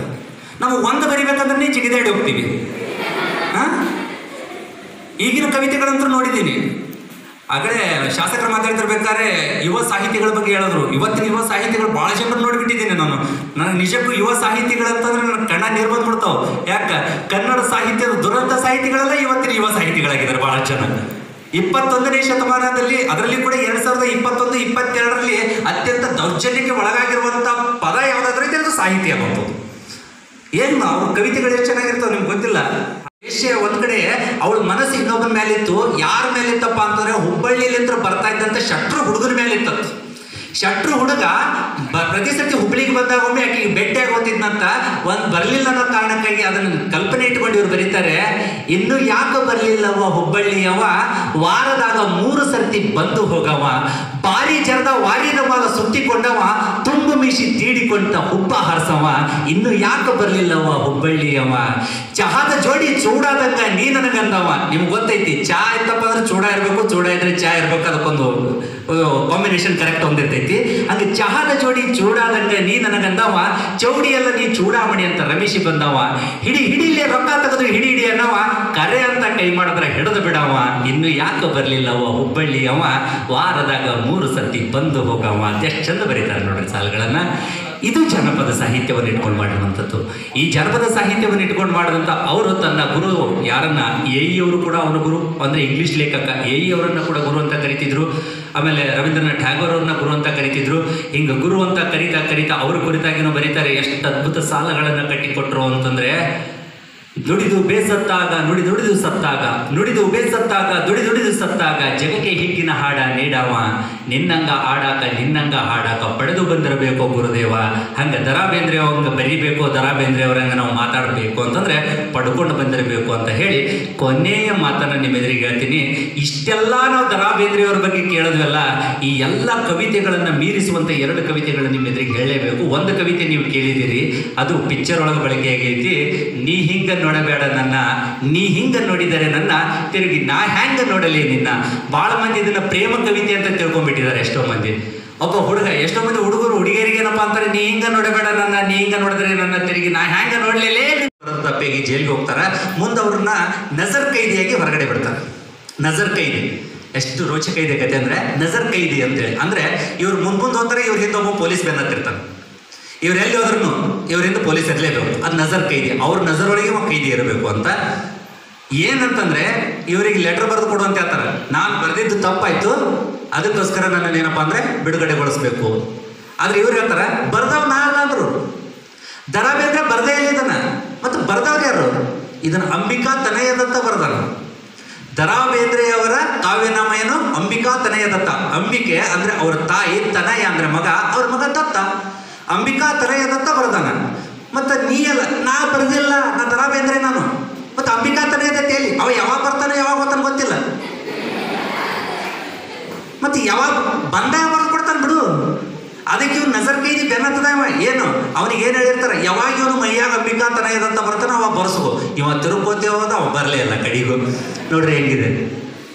ನಾವು ಒಂದು ಬರಿಬೇಕಂದ್ರೆ ಜಿಗಿದಾಡಿ ಹೋಗ್ತೀವಿ. ಹಾ? ಈಗಿನ ಕವಿತೆಗಳಂತೂ ನೋಡಿದ್ದೀನಿ. ಆಗಲೇ ಶಾಸಕರು ಮಾತಾಡ್ತಿರ್ಬೇಕಾದ್ರೆ ಯುವ ಸಾಹಿತಿಗಳ ಬಗ್ಗೆ ಹೇಳಿದ್ರು ಇವತ್ತಿನ ಯುವ ಸಾಹಿತಿಗಳು ಭಾಳ ಜನರು ನೋಡಿಬಿಟ್ಟಿದ್ದೀನಿ ನಾನು. ನನಗೆ ನಿಜಕ್ಕೂ ಯುವ ಸಾಹಿತಿಗಳಂತಂದ್ರೆ ನನ್ನ ಕಣ್ಣ ನೀರು ಬಂದ್ಬಿಡ್ತಾವ ಯಾಕ? ಕನ್ನಡ ಸಾಹಿತ್ಯದ ದುರಂತ ಸಾಹಿತಿಗಳೆಲ್ಲ ಇವತ್ತಿನ ಯುವ ಸಾಹಿತಿಗಳಾಗಿದ್ದಾರೆ ಭಾಳ ಜನ. ಇಪ್ಪತ್ತೊಂದನೇ ಶತಮಾನದಲ್ಲಿ ಅದರಲ್ಲಿ ಕೂಡ ಎರಡ್ ಸಾವಿರದ ಇಪ್ಪತ್ತೊಂದು, ಇಪ್ಪತ್ತೆರಡರಲ್ಲಿ ಅತ್ಯಂತ ದೌರ್ಜನ್ಯಕ್ಕೆ ಒಳಗಾಗಿರುವಂಥ ಪದ ಯಾವುದಾದ್ರೂ ಇದೆ ಅದು ಸಾಹಿತ್ಯ ಅನ್ನೋದು ಏನು ಅವ್ರ ಕವಿತೆಗಳು ಎಷ್ಟು ಚೆನ್ನಾಗಿರ್ತಾವೆ ನಿಮ್ಗೆ ಗೊತ್ತಿಲ್ಲ? ವೇಶ್ಯ ಒಂದ್ ಕಡೆ ಅವಳ ಮನಸ್ಸು ಇನ್ನೊಬ್ಬನ ಮೇಲಿತ್ತು, ಯಾರ ಮೇಲಿತ್ತಪ್ಪ ಅಂತಂದ್ರೆ ಹುಬ್ಬಳ್ಳಿಯಲ್ಲಿ ಬರ್ತಾ ಇದ್ದಂತ ಶಟ್ರು ಹುಡುಗನ ಮೇಲಿತ್ತತ್ತು ಶಟ್ರು ಹುಡುಗ ಪ್ರತಿ ಸರ್ತಿ ಹುಬ್ಳಿಗೆ ಬಂದಾಗ ಒಮ್ಮೆ ಆಕೆಗೆ ಭೇಟಿಯಾಗಿ ಓದಿದ್ನಂತ ಒಂದು ಬರಲಿಲ್ಲ ಅನ್ನೋ ಕಾರಣಕ್ಕಾಗಿ ಅದನ್ನು ಕಲ್ಪನೆ ಇಟ್ಕೊಂಡು ಇವ್ರು ಬರೀತಾರೆ. ಇನ್ನು ಯಾಕೆ ಬರಲಿಲ್ಲವ ಹುಬ್ಬಳ್ಳಿಯವ? ವಾರದಾಗ ಮೂರು ಸರ್ತಿ ಬಂದು ಹೋಗವ. ಬಾರಿ ಜರದ ವಾರಿದ ಮಾಲ ಸುತ್ತಿಕೊಂಡವ. ತುಂಬು ಮೀಸಿ ತೀಡಿಕೊಂಡ ಹುಬ್ಬ ಹರಸವ. ಇನ್ನು ಯಾಕೆ ಬರಲಿಲ್ಲವ ಹುಬ್ಬಳ್ಳಿಯವ? ಚಹಾದ ಜೋಡಿ ಚೂಡಾದಂಗ ನೀ ನನಗಂದವ ನಿಮ್ಗೆ ಗೊತ್ತೈತಿ ಚಹಾ ಇತ್ತಪ್ಪ ಅಂದ್ರೆ ಚೂಡ ಇರಬೇಕು, ಚೂಡ ಇದ್ರೆ ಚಹಾ ಇರ್ಬೇಕು, ಅದಕ್ಕೊಂದು ಕಾಂಬಿನೇಷನ್ ಕರೆಕ್ಟ್ ಹೊಂದಿರ್ತೈತಿ. ಹಂಗೆ ಚಹಾದ ಜೋಡಿ ಚೂಡಾದಂಗೆ ನೀ ನನಗಂದವ ಚೌಡಿ ಎಲ್ಲ ನೀ ಚೂಡಾಮಣಿ ಅಂತ ರಮೇಶಿ ಬಂದವ. ಹಿಡಿ ಹಿಡಿಲೇ ರೊಕ್ಕ ತೆಗೆದು ಹಿಡಿ ಹಿಡಿ ಅನ್ನವ. ಕರೆ ಅಂತ ಕೈ ಮಾಡಿದ್ರೆ ಹಿಡಿದು ಬಿಡವ. ಇನ್ನು ಯಾಕೆ ಹುಬ್ಬಳ್ಳಿ ಅವ. ವಾರದಾಗ ಮೂರು ಸರ್ತಿ ಬಂದು ಹೋಗವ ಎಷ್ಟು ಚಂದ ಬರೀತಾರೆ ನೋಡ್ರಿ ಸಾಲುಗಳನ್ನು. ಇದು ಜನಪದ ಸಾಹಿತ್ಯವನ್ನು ಇಟ್ಕೊಂಡು ಮಾಡಿರುವಂಥದ್ದು. ಈ ಜನಪದ ಸಾಹಿತ್ಯವನ್ನು ಇಟ್ಕೊಂಡು ಮಾಡಿದಂಥ ಅವರು ತನ್ನ ಗುರು ಯಾರನ್ನ ಎ ಕೂಡ ಅವನ ಗುರು. ಅಂದರೆ ಇಂಗ್ಲಿಷ್ ಲೇಖಕ ಎ ಕೂಡ ಗುರು ಅಂತ ಕರಿತಿದ್ರು. ಆಮೇಲೆ ರವೀಂದ್ರನಾಥ್ ಟ್ಯಾಗೋರ್ ಅವ್ರನ್ನ ಗುರು ಅಂತ ಕರಿತಿದ್ರು. ಹಿಂಗೆ ಗುರು ಅಂತ ಕರಿತಾ ಕರಿತಾ ಅವ್ರ ಕುರಿತಾಗಿನೂ ಬರೀತಾರೆ, ಎಷ್ಟು ಅದ್ಭುತ ಸಾಲಗಳನ್ನು ಕಟ್ಟಿಕೊಟ್ರು ಅಂತಂದ್ರೆ ದುಡಿದು ಬೇಸತ್ತಾಗ, ನುಡಿ ದುಡಿದು ಸತ್ತಾಗ, ನುಡಿದು ಬೇಸತ್ತಾಗ, ದುಡಿ ದುಡಿದು ಸತ್ತಾಗ, ಜಗಕ್ಕೆ ಹಿಗ್ಗಿನ ಹಾಡ ನೀಡವ ನಿನ್ನಂಗ ಆಡಾಕ ನಿನ್ನಂಗ ಆಡಾಕ ಪಡೆದು ಬಂದಿರಬೇಕು ಗುರುದೇವ. ಹಂಗೆ ದರಾ ಬೇಂದ್ರೆ ಅವಂಗ ಬರಿಬೇಕು ದರಾ ಬೇಂದ್ರೆ ನಾವು ಮಾತಾಡಬೇಕು ಅಂತಂದ್ರೆ ಪಡ್ಕೊಂಡು ಬಂದಿರಬೇಕು ಅಂತ ಹೇಳಿ ಕೊನೆಯ ಮಾತನ್ನ ನಿಮ್ಮ ಎದುರಿಗೆ ಹೇಳ್ತೀನಿ. ಇಷ್ಟೆಲ್ಲ ನಾವು ದರಾ ಬೇಂದ್ರೆ ಅವ್ರ ಬಗ್ಗೆ ಕೇಳಿದ್ವಲ್ಲ, ಈ ಎಲ್ಲ ಕವಿತೆಗಳನ್ನ ಮೀರಿಸುವಂತ ಎರಡು ಕವಿತೆಗಳನ್ನ ನಿಮ್ಮ ಎದುರಿಗೆ ಹೇಳಲೇಬೇಕು. ಒಂದು ಕವಿತೆ ನೀವು ಕೇಳಿದಿರಿ ಅದು ಪಿಕ್ಚರ್ ಒಳಗೆ ಬಳಕೆ ಆಗೈತಿ. ನೀ ಹಿಂಗ ನೋಡಬೇಡ ನನ್ನ, ನೀ ಹಿಂಗ ನೋಡಿದರೆ ನನ್ನ, ತಿರುಗಿ ನಾ ಹ್ಯಾಂಗ ನೋಡಲಿ ನಿನ್ನ. ಬಹಳ ಮಂದಿ ಇದನ್ನ ಪ್ರೇಮ ಕವಿತೆ ಅಂತ ತಿಳ್ಕೊಂಡ್ಬಿಟ್ಟಿದ್ದಾರೆ ಎಷ್ಟೋ ಮಂದಿ. ಒಬ್ಬ ಹುಡುಗ, ಎಷ್ಟೋ ಮಂದಿ ಹುಡುಗರು, ಹುಡುಗಿಯರಿಗೆ ಏನಪ್ಪ ಅಂತಾರೆ? ನೀ ಹಿಂಗ ನೋಡಬೇಡ ನನ್ನ, ನೀ ಹಿಂಗ ನೋಡಿದ್ರೆ ನನ್ನ ತಿರುಗಿ, ನಾ ಹ್ಯಾಂಗ ನೋಡ್ಲಿಲ್ಲೇ? ತಪ್ಪಿಗೆ ಜೈಲಿಗೆ ಹೋಗ್ತಾರ. ಮುಂದೆ ಅವ್ರನ್ನ ನಜರ್ ಕೈದಿಯಾಗಿ ಹೊರಗಡೆ ಬಿಡ್ತಾರೆ. ನಜರ್ ಕೈದಿ. ಎಷ್ಟು ರೋಚಕ ಇದೆ ಕತೆ ಅಂದ್ರೆ, ನಜರ್ ಕೈದಿ ಅಂತೇಳಿ. ಅಂದ್ರೆ, ಇವ್ರು ಮುಂದ್ ಮುಂದೆ ಹೋಗ್ತಾರೆ, ಇವ್ರ ಹಿಂದೆ ಒಬ್ಬ ಪೊಲೀಸ್ ಬೆನ್ನತ್ತಿರ್ತಾನೆ ಇವ್ರು ಎಲ್ಲಿ ಹೋದ್ರು ಇವರಿಂದ ಪೊಲೀಸ್ ಇರಲೇಬೇಕು. ಅದು ನಜರ್ ಕೈದಿ. ಅವ್ರ ನಜರ್ ಒಳಗೆ ಕೈದಿ ಇರಬೇಕು ಅಂತ. ಏನಂತಂದ್ರೆ, ಇವರಿಗೆ ಲೆಟರ್ ಬರೆದು ಕೊಡು ಅಂತ ಹೇಳ್ತಾರೆ. ನಾನು ಬರೆದಿದ್ದು ತಪ್ಪಾಯ್ತು. ಅದಕ್ಕೋಸ್ಕರ ನನ್ನ ಏನಪ್ಪಾ ಅಂದ್ರೆ ಬಿಡುಗಡೆಗೊಳಿಸ್ಬೇಕು. ಆದರೆ ಇವ್ರು ಹೇಳ್ತಾರೆ ಬರ್ದವ್ ನಾ ಅಲ್ಲ ಅಂದ್ರು. ದರ ಬೇಂದ್ರೆ ಬರ್ದೇ ಇಲ್ಲ ಇದನ್ನು. ಮತ್ತು ಬರ್ದವ್ರು ಯಾರು? ಇದನ್ನ ಅಂಬಿಕಾ ತನಯದತ್ತ ಬರೆದನು ದರಾ ಬೇಂದ್ರೆಯವರ ಕಾವ್ಯನಾಮ ಏನು? ಅಂಬಿಕಾ ತನಯದತ್ತ. ಅಂಬಿಕೆ ಅಂದ್ರೆ ಅವರ ತಾಯಿ ತನಯ ಅಂದ್ರೆ ಮಗ, ಅವ್ರ ಮಗ ದತ್ತ. ಅಂಬಿಕಾ ತನಯದತ್ತ ದತ್ತ ಮತ್ತು ನೀ ಅಲ್ಲ ನಾ ಬರೆದಿಲ್ಲ, ನಾ ದರಾ ಬೇಂದ್ರೆ ನಾನು. ಮತ್ತೆ ಅಂಬಿಕಾ ತನಯದತ್ತ ದತ್ತ ಎಲ್ಲಿ? ಅವ ಯಾವಾಗ ಬರ್ತಾನೋ ಯಾವಾಗ ಬರ್ತಾನ ಗೊತ್ತಿಲ್ಲ. ಮತ್ತೆ ಯಾವಾಗ ಬಂದಾಗ ಬರ್ದು ಕೊಡ್ತಾನೆ ಬಿಡು. ಅದಕ್ಕೆ ಇವ್ನು ನಜರ್ ಕೈದಿ ಬೆನ್ನತ್ತದ ಇವ. ಏನು? ಅವನಿಗೆ ಏನು ಹೇಳಿರ್ತಾರೆ? ಯಾವಾಗ ಇವನು ಮೈಯಾಗ ಅಂಬಿಕಾಂತನ ಇದಂತ ಬರ್ತಾನೆ ಅವ ಬರ್ಸ್ಬೋ ಇವ ತಿರುಪತಿ ಹೋದ, ಅವ ಬರಲೇ ಇಲ್ಲ ಕಡಿಗೂ ನೋಡ್ರಿ ಹೆಂಗಿದೆ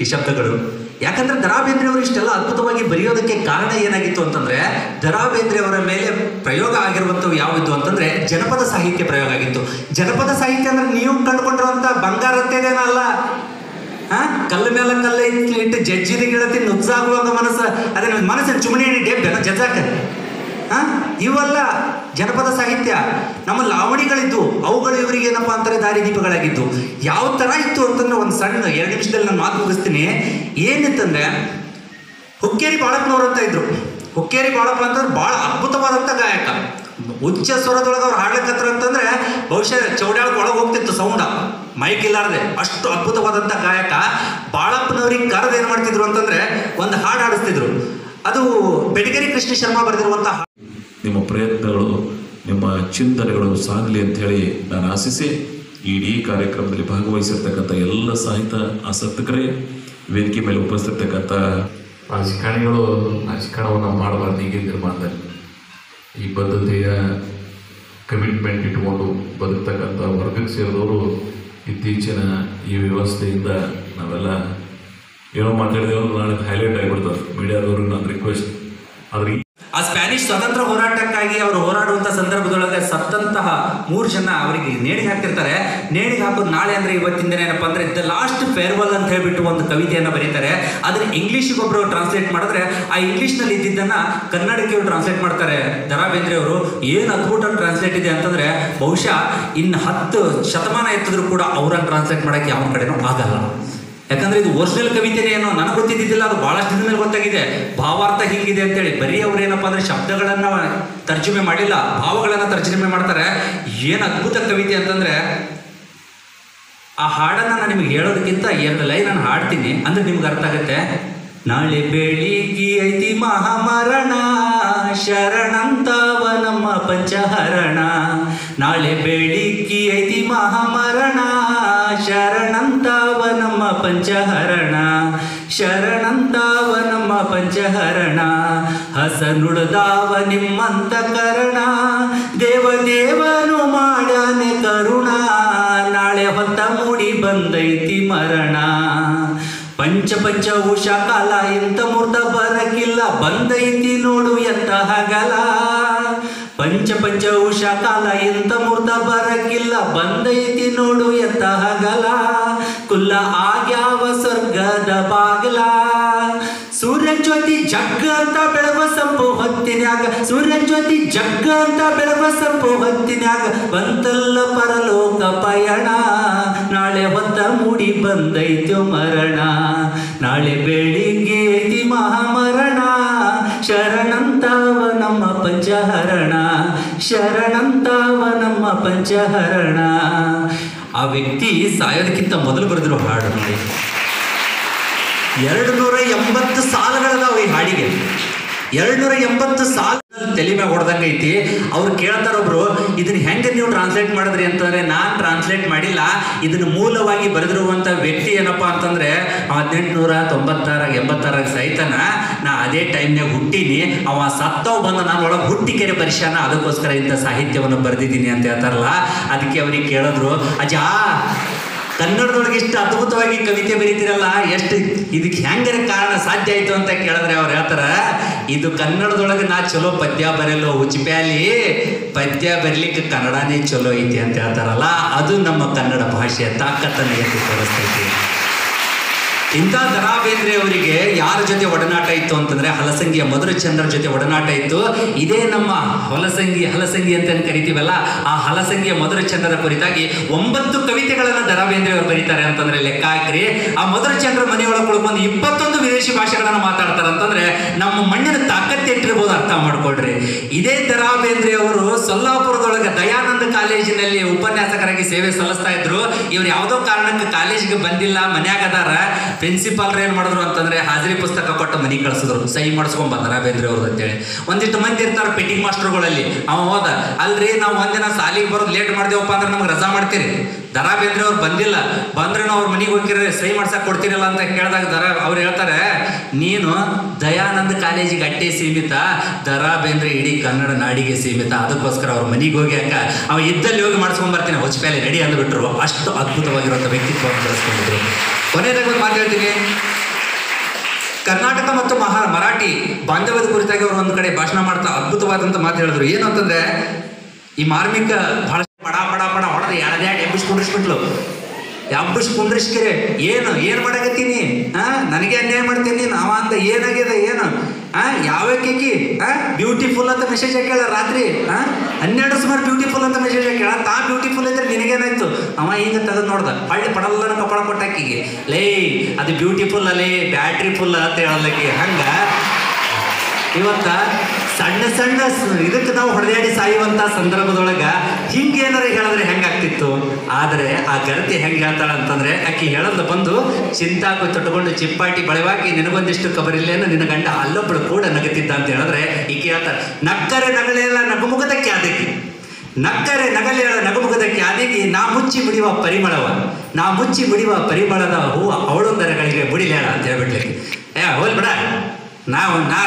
ಈ ಶಬ್ದಗಳು. ಯಾಕಂದ್ರೆ ದರಾ ಬೇಂದ್ರೆ ಅವರು ಇಷ್ಟೆಲ್ಲ ಅದ್ಭುತವಾಗಿ ಬರೆಯೋದಕ್ಕೆ ಕಾರಣ ಏನಾಗಿತ್ತು ಅಂತಂದ್ರೆ ದರಾ ಬೇಂದ್ರೆ ಅವರ ಮೇಲೆ ಪ್ರಯೋಗ ಆಗಿರುವಂಥವು ಯಾವಿದ್ದು ಅಂತಂದ್ರೆ, ಜನಪದ ಸಾಹಿತ್ಯ ಪ್ರಯೋಗ ಆಗಿತ್ತು. ಜನಪದ ಸಾಹಿತ್ಯ ಅಂದ್ರೆ ನೀವು ಕಂಡುಕೊಂಡಿರುವಂತ ಬಂಗಾರ ಅಂತೇನೇನಲ್ಲ ಹಾ? ಕಲ್ಲ ಮೇಲೆ ಕಲ್ಲ ಇಟ್ಟು ಜಜ್ಜಿದ ಗಿಡತಿ ನುಗ್ಸಾಗುವಂಗ ಮನಸ್ಸು. ಅದೇ ನಮ್ಮ ಮನಸ್ಸಿನ ಚುಮಣಿ ಡೇಬ್ ಜಜ್ಜಾಕ? ಹಾ? ಇವೆಲ್ಲ ಜನಪದ ಸಾಹಿತ್ಯ. ನಮ್ಮ ಲಾವಣಿಗಳಿದ್ದು, ಅವುಗಳು ಇವರಿಗೆ ಏನಪ್ಪಾ ಅಂತಾರೆ ದಾರಿದೀಪಗಳಾಗಿದ್ದು. ಯಾವ ಥರ ಇತ್ತು ಅಂತಂದ್ರೆ ಒಂದು ಸಣ್ಣ, ಎರಡು ನಿಮಿಷದಲ್ಲಿ ನಾನು ಮಾತು ಮುಗಿಸ್ತೀನಿ. ಏನಿತ್ತಂದ್ರೆ, ಹುಕ್ಕೇರಿ ಬಾಳಪ್ಪನವರು ಅಂತ ಇದ್ರು. ಹುಕ್ಕೇರಿ ಬಾಳಪ್ಪ ಅಂತಂದ್ರೆ ಭಾಳ ಅದ್ಭುತವಾದಂಥ ಗಾಯಕ. ಉಚ್ಚ ಸ್ವರದೊಳಗೆ ಅವ್ರು ಹಾಡ್ಲಿಕ್ಕತ್ರ ಅಂತಂದ್ರೆ ಬಹುಶಃ ಚೌಡ್ಯಾಳಕ್ಕೆ ಒಳಗೆ ಹೋಗ್ತಿತ್ತು ಸೌಂಡ ಮೈಕ್ ಇಲ್ಲಾರ್ದೆ. ಅಷ್ಟು ಅದ್ಭುತವಾದಂಥ ಗಾಯಕ ಬಾಳಪ್ಪನವ್ರಿಗೆ ಕರೆದು ಏನು ಮಾಡ್ತಿದ್ರು ಅಂತಂದ್ರೆ ಒಂದು ಹಾಡು ಹಾಡಿಸ್ತಿದ್ರು. ಅದು ಬೆಟಗೇರಿ ಕೃಷ್ಣ ಶರ್ಮಾ ಬರೆದಿರುವಂಥ ನಿಮ್ಮ ಪ್ರಯತ್ನಗಳು ನಿಮ್ಮ ಚಿಂತನೆಗಳು ಸಾಗಲಿ ಅಂತ ಹೇಳಿ ನಾನು ಆಶಿಸಿ ಈ ಇಡೀ ಕಾರ್ಯಕ್ರಮದಲ್ಲಿ ಭಾಗವಹಿಸಿರ್ತಕ್ಕಂಥ ಎಲ್ಲ ಸಾಹಿತ್ಯ ಆಸಕ್ತಕರೇ ವೇದಿಕೆ ಮೇಲೆ ಉಪಸ್ಥಿತಕ್ಕಂಥ ರಾಜಕಾರಣಿಗಳು ರಾಜಕಾರಣವನ್ನು ಮಾಡಬಾರ್ದು ಈಗಿನ ನಿರ್ಮಾಣದಲ್ಲಿ. ಈ ಬದ್ಧತೆಯ ಕಮಿಟ್ಮೆಂಟ್ ಇಟ್ಕೊಂಡು ಬದುಕ್ತಕ್ಕಂಥ ವರ್ಗಕ್ಕೆ ಸೇರಿದವರು ಇತ್ತೀಚಿನ ಈ ವ್ಯವಸ್ಥೆಯಿಂದ ನಾವೆಲ್ಲ ಏನೋ ಮಾತಾಡಿದೆವು ನಾಳೆ ಹೈಲೈಟ್ ಆಗಿಬಿಡ್ತಾರೆ ಮೀಡಿಯಾದವ್ರಿಗೆ ನಾನು ರಿಕ್ವೆಸ್ಟ್ ಆದ್ರೆ ಆ ಸ್ಪ್ಯಾನಿಷ್ ಸ್ವತಂತ್ರ ಹೋರಾಟಕ್ಕಾಗಿ ಅವರು ಹೋರಾಡುವಂತ ಸಂದರ್ಭದೊಳಗೆ ಸತ್ತಂತಹ ಮೂರು ಜನ ಅವರಿಗೆ ನೇಣಿಗೆ ಹಾಕ್ತಿರ್ತಾರೆ. ನೇಣಿಗೆ ಹಾಕೋದು ನಾಳೆ ಅಂದ್ರೆ ಇವತ್ತಿನ ಏನಪ್ಪ ಅಂದ್ರೆ ದ ಲಾಸ್ಟ್ ಫೇರ್ವೆಲ್ ಅಂತ ಹೇಳ್ಬಿಟ್ಟು ಒಂದು ಕವಿತೆಯನ್ನು ಬರೀತಾರೆ. ಅದನ್ನ ಇಂಗ್ಲೀಷಿಗೆ ಒಬ್ಬರು ಟ್ರಾನ್ಸ್ಲೇಟ್ ಮಾಡಿದ್ರೆ ಆ ಇಂಗ್ಲೀಷ್ನಲ್ಲಿ ಇದ್ದಿದ್ದನ್ನು ಕನ್ನಡಕ್ಕೆ ಟ್ರಾನ್ಸ್ಲೇಟ್ ಮಾಡ್ತಾರೆ. ದರಾ ಬೇಂದ್ರೆ ಅವರು, ಏನು ಅದ್ಭುತ ಟ್ರಾನ್ಸ್ಲೇಟ್ ಇದೆ ಅಂತಂದ್ರೆ ಬಹುಶಃ ಇನ್ನು ಹತ್ತು ಶತಮಾನ ಎತ್ತಿದ್ರು ಕೂಡ ಅವರನ್ನು ಟ್ರಾನ್ಸ್ಲೇಟ್ ಮಾಡೋಕ್ಕೆ ಯಾವ ಕಡೆನೂ ಆಗಲ್ಲ. ಯಾಕಂದ್ರೆ ಇದು ಒರಿಜಿನಲ್ ಕವಿತೆನೇ ಏನೋ, ನನಗೆ ಗೊತ್ತಿದ್ದಿದ್ದಿಲ್ಲ, ಅದು ಬಹಳಷ್ಟು ದಿನ ಮೇಲೆ ಗೊತ್ತಾಗಿದೆ. ಭಾವಾರ್ಥ ಹೀಗಿದೆ ಅಂತೇಳಿ. ಬರೀ ಅವ್ರು ಏನಪ್ಪಾ ಅಂದ್ರೆ ಶಬ್ದಗಳನ್ನ ತರ್ಜುಮೆ ಮಾಡಿಲ್ಲ, ಭಾವಗಳನ್ನ ತರ್ಜುಮೆ ಮಾಡ್ತಾರೆ. ಏನು ಅದ್ಭುತ ಕವಿತೆ ಅಂತಂದ್ರೆ, ಆ ಹಾಡನ್ನ ನಾನು ನಿಮಗೆ ಹೇಳೋದಕ್ಕಿಂತ ಎರಡು ಲೈನ್ ನಾನು ಹಾಡ್ತೀನಿ, ಅಂದ್ರೆ ನಿಮ್ಗೆ ಅರ್ಥ ಆಗುತ್ತೆ. ನಾಳೆ ಬೆಳಿಗ್ಗೆ ಐತಿ ಮಹಾಮರಣ, ಶರಣಂತವ ನಮ್ಮ ಪಂಚಹರಣ. ನಾಳೆ ಬೆಳಿಗ್ಗೆ ಐತಿ ಮಹಾಮರಣ ಶರಣಂತವ ನಮ್ಮ ಪಂಚಹರಣ. ಶರಣಂತಾವ ನಮ್ಮ ಪಂಚಹರಣ. ಹಸನುಳದಾವ ನಿಮ್ಮಂತ ಕರಣ. ದೇವ ದೇವನು ಮಾಣನೆ ಕರುಣ. ನಾಳೆ ಹೊತ್ತ ಮೂಡಿ ಬಂದೈತಿ ಮರಣ. ಪಂಚ ಪಂಚ ಉಷ ಕಾಲ ಎಂತ ಮುರ್ದ ಬರಕಿಲ್ಲ. ಬಂದೈತಿ ನೋಡು ಎಂತ ಹಗಲ ಪಂಚ ಪಂಚ ಉಷಾ ಕಾಲ ಎಂತ ಮುರ್ದ ಬರಕಿಲ್ಲ, ಬಂದೈತಿ ನೋಡು ಎಂತ ಹಗಲ. ಕುಲ್ಲ ಆಗ್ಯಾವ ಸ್ವರ್ಗದ ಬಾಗಲ. ಸೂರ್ಯ ಜ್ಯೋತಿ ಜಗ್ಗ ಅಂತ ಬೆಳವ ಸಂಪು ಹೊತ್ತಿನ್ಯಾಗ, ಸೂರ್ಯ ಜ್ಯೋತಿ ಜಗ್ಗ ಅಂತ ಬೆಳವ ಸಂಪು ಹೊತ್ತಿನ್ಯಾಗ, ಬಂತಲ್ಲ ಪರಲೋಕ ಪಯಣ. ನಾಳೆ ಹೊತ್ತ ಮೂಡಿ ಬಂದೈತ್ಯೋ ಮರಣ. ನಾಳೆ ಬೆಳಿಗ್ಗೆ ಮಹಾಮರಣ. ಶರಣಂತವ ನಮ್ಮ ಪಂಚಹರಣ. ಶರಣಂತಾವ ನಮ್ಮ ಪಂಚಹರಣ. ಆ ವ್ಯಕ್ತಿ ಸಾಯೋದಕ್ಕಿಂತ ಮೊದಲು ಬರೆದಿರೋ ಹಾಡು ನೋಡಿ. ಎರಡು ನೂರ ಎಂಬತ್ತು ಸಾಲಗಳದಾವ ಈ ಹಾಡಿಗೆ. ಎರಡು ನೂರ ಎಂಬತ್ತು ಸಾಲ ತಲೆ ಮ್ಯಾಗ ಹೊಡೆದಂಗೆ ಐತಿ. ಅವ್ರು ಕೇಳ್ತಾರೊಬ್ರು ಇದನ್ನ ಹೆಂಗೆ ನೀವು ಟ್ರಾನ್ಸ್ಲೇಟ್ ಮಾಡಿದ್ರಿ? ಅಂತಂದ್ರೆ, ನಾನು ಟ್ರಾನ್ಸ್ಲೇಟ್ ಮಾಡಿಲ್ಲ. ಇದನ್ನ ಮೂಲವಾಗಿ ಬರೆದಿರುವಂಥ ವ್ಯಕ್ತಿ ಏನಪ್ಪಾ ಅಂತಂದ್ರೆ, ಹದಿನೆಂಟುನೂರ ತೊಂಬತ್ತಾರ ಎಂಬತ್ತಾರಾಗ ಸಹಿತನ ನಾ ಅದೇ ಟೈಮ್ನಾಗ ಹುಟ್ಟೀನಿ, ಅವ ಸತ್ತವ್ ಬಂದ ನಾನು ಒಳಗೆ ಹುಟ್ಟಿಕೆರೆ ಪರಿಶಾನ ಅದಕ್ಕೋಸ್ಕರ ಇಂಥ ಸಾಹಿತ್ಯವನ್ನು ಬರೆದಿದ್ದೀನಿ ಅಂತ ಹೇಳ್ತಾರಲ್ಲ, ಅದಕ್ಕೆ ಅವ್ರಿಗೆ ಕೇಳಿದ್ರು, ಅಜ್ಜಾ, ಕನ್ನಡದೊಳಗೆ ಇಷ್ಟು ಅದ್ಭುತವಾಗಿ ಕವಿತೆ ಬರೀತಿರಲ್ಲ, ಎಷ್ಟು ಇದಕ್ಕೆ ಹೆಂಗರ ಕಾರಣ ಸಾಧ್ಯ ಆಯಿತು ಅಂತ ಕೇಳಿದ್ರೆ ಅವ್ರು ಹೇಳ್ತಾರೆ, ಇದು ಕನ್ನಡದೊಳಗೆ ನಾ ಚಲೋ ಪದ್ಯ ಬರೆಯಲು ಉಚ್ಪ್ಯಾಲಿ ಪದ್ಯ ಬರೀಲಿಕ್ಕೆ ಕನ್ನಡನೇ ಚಲೋ ಐತಿ ಅಂತ ಹೇಳ್ತಾರಲ್ಲ, ಅದು ನಮ್ಮ ಕನ್ನಡ ಭಾಷೆಯ ತಾಕತ್ತನ್ನು ಎತ್ತಿ ತೋರಿಸ್ತೈತಿ. ಇಂಥ ದರಾ ಬೇಂದ್ರೆ ಅವರಿಗೆ ಯಾರ ಜೊತೆ ಒಡನಾಟ ಇತ್ತು ಅಂತಂದ್ರೆ ಹಲಸಂಗಿಯ ಮಧುರಚಂದ್ರ ಜೊತೆ ಒಡನಾಟ ಇತ್ತು. ಇದೇ ನಮ್ಮ ಹೊಲಸಂಗಿ, ಹಲಸಂಗಿ ಅಂತ ಕರಿತೀವಲ್ಲ, ಆ ಹಲಸಂಗಿಯ ಮಧುರಚಂದ್ರರ ಕುರಿತಾಗಿ ಒಂಬತ್ತು ಕವಿತೆಗಳನ್ನ ದರಾ ಬೇಂದ್ರೆ ಅವರು ಬರೀತಾರೆ ಅಂತಂದ್ರೆ ಲೆಕ್ಕ ಹಾಕ್ರಿ. ಆ ಮಧುರಚಂದ್ರ ಮನೆಯೊಳಗೆ ಕುಳ್ಕೊಂಡು ಇಪ್ಪತ್ತೊಂದು ವಿದೇಶಿ ಭಾಷೆಗಳನ್ನ ಮಾತಾಡ್ತಾರೆ ಅಂತಂದ್ರೆ ನಮ್ಮ ಮಣ್ಣಿನ ತಾಕತ್ತು ಇಟ್ಟಿರ್ಬೋದು ಅರ್ಥ ಮಾಡ್ಕೊಳ್ರಿ. ಇದೇ ದರಾ ಬೇಂದ್ರೆ ಅವರು ಸೊಲ್ಲಾಪುರದೊಳಗೆ ದಯಾನಂದ ಕಾಲೇಜಿನಲ್ಲಿ ಉಪನ್ಯಾಸಕರಾಗಿ ಸೇವೆ ಸಲ್ಲಿಸ್ತಾ ಇದ್ರು. ಇವ್ರು ಯಾವುದೋ ಕಾರಣಕ್ಕೆ ಕಾಲೇಜಿಗೆ ಬಂದಿಲ್ಲ, ಮನ್ಯಾಗ ಅದಾರ. ಪ್ರಿನ್ಸಿಪಾಲ್ ಏನ್ ಮಾಡಿದ್ರು ಅಂತಂದ್ರೆ ಹಾಜರಿ ಪುಸ್ತಕ ಕೊಟ್ಟು ಮನೆಗೆ ಕಳ್ಸಿದ್ರು. ಸಹಿ ಮಾಡಿಸ್ಕೊಂಡ್ ಬಂದಾರ ಬೇಂದ್ರೆ ಅವ್ರದ್ದು ಅಂತೇಳಿ. ಒಂದಿಷ್ಟು ಮಂದಿ ಇರ್ತಾರ ಪೆಟ್ಟಿಂಗ್ ಮಾಸ್ಟರ್ಗಳಲ್ಲಿ ಅವ ಹೋದ, ಅಲ್ರಿ, ನಾವು ಒಂದಿನ ಸಾಲಿಗೆ ಬರೋದು ಲೇಟ್ ಮಾಡ್ದೇವಪ್ಪ ಅಂದ್ರೆ ನಮ್ಗೆ ರಜಾ ಮಾಡ್ತೀರಿ. ದರಾ ಬೇಂದ್ರೆ ಅವ್ರು ಬಂದಿಲ್ಲ. ಬಂದ್ರೆ ಅವ್ರ ಮನೆಗೆ ಹೋಗಿರ ಸಹಿ ಮಾಡ್ಸಕ್ ಕೊಡ್ತೀರಲ್ಲ ಅಂತ ಕೇಳಿದಾಗ ದರ ಅವ್ರು ಹೇಳ್ತಾರೆ, ನೀನು ದಯಾನಂದ ಕಾಲೇಜಿಗೆ ಅಟ್ಟೆ ಸೀಮಿತ ದರಾ ಬೇಂದ್ರೆ ಇಡೀ ಕನ್ನಡ ನಾಡಿಗೆ ಸೀಮಿತ. ಅದಕ್ಕೋಸ್ಕರ ಅವ್ರ ಮನೆಗೆ ಹೋಗಿ ಅಕ್ಕ ಅವ ಇದ್ದಲ್ಲಿ ಹೋಗಿ ಮಾಡ್ಸ್ಕೊಂಡ್ ಬರ್ತೀನಿ ಹೊಚ್ಚಪೇಲೆ ರೆಡಿ ಅಂದ್ಬಿಟ್ರು. ಅಷ್ಟು ಅದ್ಭುತವಾಗಿರುವಂಥ ವ್ಯಕ್ತಿತ್ವವನ್ನು ಬೆಳೆಸ್ಕೊಂಡಿದ್ರು. ಕೊನೆಯದಾಗ ಒಂದು ಮಾತು ಹೇಳ್ತೀನಿ. ಕರ್ನಾಟಕ ಮತ್ತು ಮಹಾ, ಮರಾಠಿ ಬಾಂಧವ್ಯದ ಕುರಿತಾಗಿ ಅವರು ಒಂದು ಕಡೆ ಭಾಷಣ ಮಾಡ್ತಾ ಅದ್ಭುತವಾದಂಥ ಮಾತು ಹೇಳಿದ್ರು. ಏನು ಅಂತಂದ್ರೆ ಈ ಮಾರ್ಮಿಕ ಬಹಳ ಪಡ ಪಡ ಪಡ ಹೊಡೆದು ಎರಡು ಎಬ್ಬಿಸ್ ಕುಂಡ್ರಿಸ್ಬಿಟ್ಲು ಎಬ್ಬಿಸ್ ಕುಂಡ್ರಿಸ್ಕಿರೆ ಏನು ಏನು ಮಾಡಕತ್ತೀನಿ? ಹಾ ನನಗೆ ಅನ್ಯಾಯ ಮಾಡ್ತೀನಿ, ನಾವ ಅಂತ ಏನಾಗಿದೆ, ಏನು? ಹಾ ಯಾವಕ್ಕಿ ಹಾ ಬ್ಯೂಟಿಫುಲ್ ಅಂತ ಮೆಸೇಜ್ ಹಾಕ್ಯಾಳ ರಾತ್ರಿ. ಹಾ ಹನ್ನೆರಡು ಸುಮಾರು ಬ್ಯೂಟಿಫುಲ್ ಅಂತ ಮೆಸೇಜ್ ಹಾಕ್ಯಾಳ. ತಾ ಬ್ಯೂಟಿಫುಲ್ ಇದ್ರೆ ನಿನಗೇನಾಯ್ತು? ಅವ ಈಗ ತೆಗೆದು ನೋಡ್ದ. ಹಳ್ಳಿ ಪಡಲ್ಲನ ಕಪಳ ಕೊಟ್ಟಾಕಿಗೆ. ಲೇ, ಅದು ಬ್ಯೂಟಿಫುಲ್ ಅಲ್ಲೇ ಬ್ಯಾಟ್ರಿ ಫುಲ್ ಅಂತ ಹೇಳಲಿಕ್ಕೆ ಹಂಗ? ಇವತ್ತ ಸಣ್ಣ ಸಣ್ಣ ಇದಕ್ಕೆ ನಾವು ಹೊಡೆದಾಡಿ ಸಾಯುವಂತ ಸಂದರ್ಭದೊಳಗ ಹಿಂಗೇನಾರ ಹೇಳಿದ್ರೆ ಹೆಂಗಾಗ್ತಿತ್ತು ಆದರೆ ಆ ಗರತಿ ಹೆಂಗೆ ಹೇಳ್ತಾಳ ಅಂತಂದ್ರೆ ಆಕೆ ಹೇಳೋದು ಬಂದು ಚಿಂತಾಕು ತೊಟ್ಟುಕೊಂಡು ಚಿಪ್ಪಾಟಿ ಬಳೆವಾಗಿ ನಿನಗೊಂದಿಷ್ಟು ಕಬರಿಲ್ಲೇನು ನಿನ್ನ ಗಂಡ ಅಲ್ಲೊಬ್ಬಳು ಕೂಡ ನಗುತ್ತಿದ್ದ ಅಂತ ಹೇಳಿದ್ರೆ ಈಕೆ ಹೇಳ್ತಾಳೆ, ನಕ್ಕರೆ ನಗಳೆಲ್ಲ ನಗುಮುಗದಕ್ಕೆ ಆದಕ್ಕೆ. ನಕ್ಕರೆ ನಗಲೆಳ ನಗುಮುಗದಕ್ಕೆ ಕ್ಯಾದಿಗೆ ನಾ ಮುಚ್ಚಿ ಬಿಡುವ ಪರಿಮಳವ. ನಾ ಮುಚ್ಚಿ ಬಿಡುವ ಪರಿಮಳದ ಹೂವು ಅವಳೊಂದರಗಳಿಗೆ ಬಿಡಿಲೇಳ ಅಂತ ಹೇಳ್ಬಿಡ್ಲಿಕ್ಕೆ ಏ, ಹೋಲ್ ಬಿಡ. ನಾವು ನಾ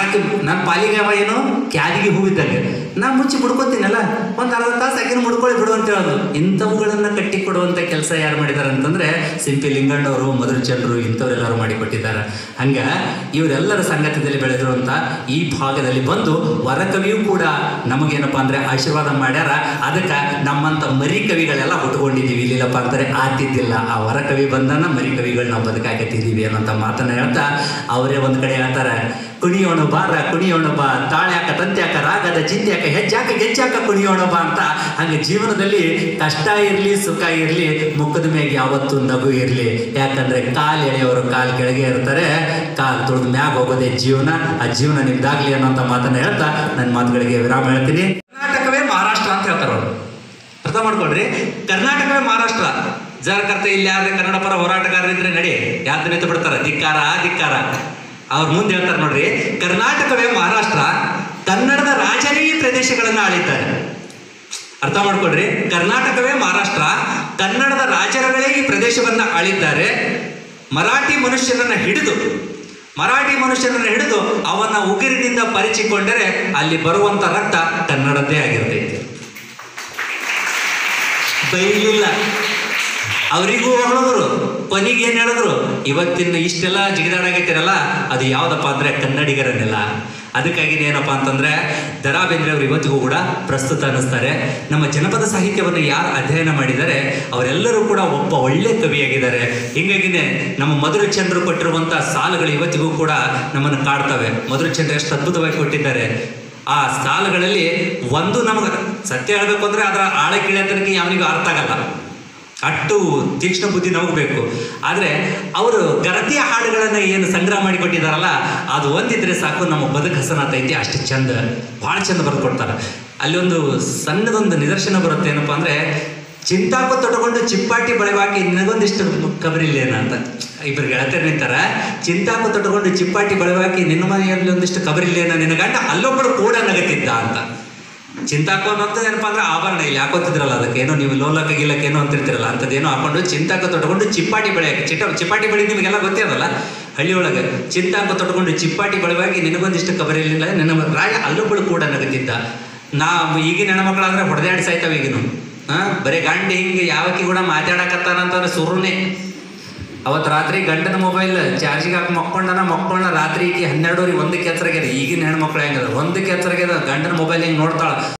ನನ್ನ ಪಾಲಿಗೆ ಅವ ಏನು ಕ್ಯಾದಿಗೆ ಹೂವಿದ್ದಂಗೆ ನಾ ಮುಚ್ಚಿ ಮುಡ್ಕೋತೀನಲ್ಲ? ಒಂದು ಅರ್ಧ ತಾಸು ಆಕಿನ ಮುಡ್ಕೊಳ್ಳಿ ಬಿಡು ಅಂತ ಹೇಳೋದು. ಇಂಥವುಗಳನ್ನು ಕಟ್ಟಿ ಕೊಡುವಂಥ ಕೆಲಸ ಯಾರು ಮಾಡಿದ್ದಾರೆ ಅಂತಂದ್ರೆ ಸಿಂಪಿ ಲಿಂಗಣ್ಣವರು ಮಧುರಚಂದ್ರರು ಇಂಥವರೆಲ್ಲರೂ ಮಾಡಿಕೊಟ್ಟಿದ್ದಾರೆ. ಹಂಗೆ ಇವರೆಲ್ಲರ ಸಂಗತಿಯಲ್ಲಿ ಬೆಳೆದಿರುವಂಥ ಈ ಭಾಗದಲ್ಲಿ ಬಂದು ವರಕವಿಯೂ ಕೂಡ ನಮಗೇನಪ್ಪ ಅಂದರೆ ಆಶೀರ್ವಾದ ಮಾಡ್ಯಾರ. ಅದಕ್ಕೆ ನಮ್ಮಂಥ ಮರಿ ಕವಿಗಳೆಲ್ಲ ಹುಟ್ಕೊಂಡಿದ್ದೀವಿ ಇಲ್ಲಿಲ್ಲಪ್ಪ ಅಂತಾರೆ, ಆತಿದ್ದಿಲ್ಲ. ಆ ವರಕವಿ ಬಂದನ ಮರಿ ಕವಿಗಳು ನಾವು ಬದುಕಾಕತ್ತಿದ್ದೀವಿ ಅನ್ನೋಂಥ ಮಾತನ್ನು ಹೇಳ್ತಾ ಅವರೇ ಒಂದು ಕಡೆ ಹೇಳ್ತಾರೆ. ಕುಣಿಯೋಣ ಬಾರ ಕುಣಿಯೋಣ ಬಾ. ತಾಳ್ಯಾಕ, ತಂತ್ಯಾಕ, ರಾಗದ ಚಿಂತ್ಯಾಕ ಹೆಜ್ಜಾಕ, ಗೆಜ್ಜಾಕ ಕುಣಿಯೋಣ ಬಾ ಅಂತ. ಹಂಗೆ ಜೀವನದಲ್ಲಿ ಕಷ್ಟ ಇರಲಿ, ಸುಖ ಇರಲಿ, ಮುಖದ ಮೇಲೆ ಯಾವತ್ತು ನಗು ಇರಲಿ. ಯಾಕಂದ್ರೆ ಕಾಲು ಎಳೆಯವರು ಕಾಲು ಕೆಳಗೆ ಇರ್ತಾರೆ. ಕಾಲು ತುಳಿದ ಮ್ಯಾಗ ಹೋಗೋದೇ ಜೀವನ. ಆ ಜೀವನ ನಿಮ್ದಾಗ್ಲಿ ಅನ್ನೋಂಥ ಮಾತನ್ನ ಹೇಳ್ತಾ ನನ್ನ ಮಾತುಗಳಿಗೆ ವಿರಾಮ ಹೇಳ್ತೀನಿ. ಕರ್ನಾಟಕವೇ ಮಹಾರಾಷ್ಟ್ರ ಅಂತ ಹೇಳ್ತಾರೆ ಅವರು. ಅರ್ಥ ಮಾಡ್ಕೊಳ್ರಿ. ಕರ್ನಾಟಕವೇ ಮಹಾರಾಷ್ಟ್ರ. ಜಾರಕರ್ತ ಇಲ್ಲಿ ಯಾರೇ ಕನ್ನಡ ಪರ ಹೋರಾಟಗಾರರಿದ್ರೆ ನಡಿ. ಯಾತ್ರೆ ಬಿಡ್ತಾರೆ ಬಿಡ್ತಾರ? ಧಿಕ್ಕಾರ ಧಿಕ್ಕಾರ. ಅವ್ರ ಮುಂದೆ ಹೇಳ್ತಾರೆ ನೋಡ್ರಿ, ಕರ್ನಾಟಕವೇ ಮಹಾರಾಷ್ಟ್ರ, ಕನ್ನಡದ ರಾಜನೀಯ ಪ್ರದೇಶಗಳನ್ನು ಆಳಿದ್ದಾರೆ. ಅರ್ಥ ಮಾಡ್ಕೊಳ್ರಿ, ಕರ್ನಾಟಕವೇ ಮಹಾರಾಷ್ಟ್ರ, ಕನ್ನಡದ ರಾಜರುಗಳೇ ಈ ಪ್ರದೇಶವನ್ನ ಆಳಿದ್ದಾರೆ. ಮರಾಠಿ ಮನುಷ್ಯನನ್ನ ಹಿಡಿದು, ಮರಾಠಿ ಮನುಷ್ಯನನ್ನು ಹಿಡಿದು ಅವನ ಉಗಿರಿನಿಂದ ಪರಿಚಿಕೊಂಡರೆ ಅಲ್ಲಿ ಬರುವಂತ ರಕ್ತ ಕನ್ನಡದ್ದೇ ಆಗಿರ್ತೈತೆ. ಬೈಲಿಲ್ಲ. ಅವರಿಗೂ ಹೊಗಳಿದ್ರು ಕೊನೆಗೆ ಏನು ಹೇಳಿದ್ರು ಇವತ್ತಿನ ಇಷ್ಟೆಲ್ಲ ಜಿಗಿದಾಡಾಗೈತಿರಲ್ಲ ಅದು ಯಾವುದಪ್ಪ ಅಂದ್ರೆ ಕನ್ನಡಿಗರನ್ನೆಲ್ಲ ಅದಕ್ಕಾಗಿ ಏನಪ್ಪ ಅಂತಂದ್ರೆ ದರಾ ಬೇಂದ್ರೆ ಅವರು ಇವತ್ತಿಗೂ ಕೂಡ ಪ್ರಸ್ತುತ ಅನ್ನಿಸ್ತಾರೆ. ನಮ್ಮ ಜನಪದ ಸಾಹಿತ್ಯವನ್ನು ಯಾರು ಅಧ್ಯಯನ ಮಾಡಿದ್ದಾರೆ ಅವರೆಲ್ಲರೂ ಕೂಡ ಒಬ್ಬ ಒಳ್ಳೆ ಕವಿಯಾಗಿದ್ದಾರೆ. ಹಿಂಗಾಗಿನೇ ನಮ್ಮ ಮಧುರಚಂದ್ರ ಕೊಟ್ಟಿರುವಂಥ ಸಾಲುಗಳು ಇವತ್ತಿಗೂ ಕೂಡ ನಮ್ಮನ್ನು ಕಾಡ್ತವೆ. ಮಧುರಚಂದ್ರ ಎಷ್ಟು ಅದ್ಭುತವಾಗಿ ಕೊಟ್ಟಿದ್ದಾರೆ. ಆ ಸಾಲುಗಳಲ್ಲಿ ಒಂದು ನಮಗೆ, ಸತ್ಯ ಹೇಳಬೇಕು ಅಂದ್ರೆ ಅದರ ಆಳ ತನಕ ಯಾವನಿಗೂ ಅರ್ಥ ಆಗಲ್ಲ. ಅಟ್ಟು ತೀಕ್ಷ್ಣ ಬುದ್ಧಿ ನಮಗೆ ಬೇಕು. ಆದರೆ ಅವರು ಗರತಿಯ ಹಾಡುಗಳನ್ನು ಏನು ಸಂಗ್ರಹ ಮಾಡಿಕೊಟ್ಟಿದ್ದಾರಲ್ಲ ಅದು ಒಂದಿದ್ರೆ ಸಾಕು, ನಮ್ಮ ಬದುಕು ಹಸನಾತೈತಿ ಅಷ್ಟು ಚಂದ, ಭಾಳ ಚಂದ ಬರೆದು ಕೊಡ್ತಾರೆ. ಅಲ್ಲಿ ಒಂದು ಸಣ್ಣದೊಂದು ನಿದರ್ಶನ ಬರುತ್ತೆ, ಏನಪ್ಪ ಅಂದರೆ ಚಿಂತಾಪ ತೊಡಕೊಂಡು ಚಿಪ್ಪಾಟಿ ಬಳೆವಾಕಿ ನಿನಗೊಂದಿಷ್ಟು ಕಬರಿಲ್ಲೇನ ಅಂತ. ಇಬ್ಬರು ಗೆಳತಿಯರು ನಿಂತಾರ ಚಿಂತಾಪ ತೊಡಕೊಂಡು ಚಿಪ್ಪಾಟಿ ಬಳೆವಾಕಿ ನಿನ್ನ ಮನೆಯಲ್ಲಿ ಒಂದಿಷ್ಟು ಕಬರಿಲ್ಲೇನ, ನಿನ್ನ ಗಂಡ ಅಲ್ಲೊಬ್ಬಳು ಕೂಡ ನಗತಿದ್ದ ಅಂತ. ಚಿಂತಾಕು ಅಂತ ಏನಪ್ಪ ಅಂದ್ರೆ ಆಭರಣ ಇಲ್ಲಿ ಹಾಕೋತಿದ್ರಲ್ಲ, ಅದಕ್ಕೆ ಏನೋ ನೀವು ಲೋಲಕ ಗಿಲಕ ಏನೋ ಅಂತಿರ್ತಿರಲ್ಲ ಅಂಥದ್ದೇನೋ ಹಾಕೊಂಡು ಚಿಂತಾಕ ತೊಟ್ಕೊಂಡು ಚಿಪ್ಪಾಟಿ ಬೆಳೆ ಚಿಟ ಚಿಪ್ಪಾಟಿ ಬೆಳೆ ನಿಮಗೆಲ್ಲ ಗೊತ್ತೇ ಅದಲ್ಲ ಹಳ್ಳಿ ಒಳಗೆ ಚಿಂತಾಕ ತೊಟ್ಕೊಂಡು ಚಿಪ್ಪಾಟಿ ಬೆಳವಾಗಿ ನಿನಗೊಂದಿಷ್ಟು ಕಬರಿಲಿಲ್ಲ ನಿನ್ನ ರಾಯ ಅಲ್ಲೊಬ್ಬಳು ಕೂಡ ನಗದಿದ್ದ. ನಾ ಈಗಿನ ಹೆಣ್ಮಕ್ಳಾದ್ರೆ ಹೊಡೆದಾಡಿ ಸಾಯ್ತಾವ ಈಗಿನ ಹಾ? ಬರೀ ಗಂಡ ಹಿಂಗೆ ಯಾವಕ್ಕಿ ಕೂಡ ಮಾತಾಡಕತ್ತಾನಂತಂದ್ರೆ ಸುರುನೇ. ಅವತ್ತು ರಾತ್ರಿ ಗಂಡನ ಮೊಬೈಲ್ ಚಾರ್ಜಿಗೆ ಹಾಕಿ ಮಕ್ಕೊಂಡನ, ಮಕ್ಕೊಂಡ ರಾತ್ರಿ ಈಕಿ ಹನ್ನೆರಡುವರೆಗೆ ಒಂದಕ್ಕೆ ಎಚ್ಚರಾಗ್ಯದ ಈಗಿನ ಹೆಣ್ಮಕ್ಳು ಹೆಂಗದ? ಒಂದಕ್ಕೆ ಎಚ್ಚರಾಗ್ಯದ ಗಂಡನ ಮೊಬೈಲ್ ಹಿಂಗೆ ನೋಡ್ತಾಳ?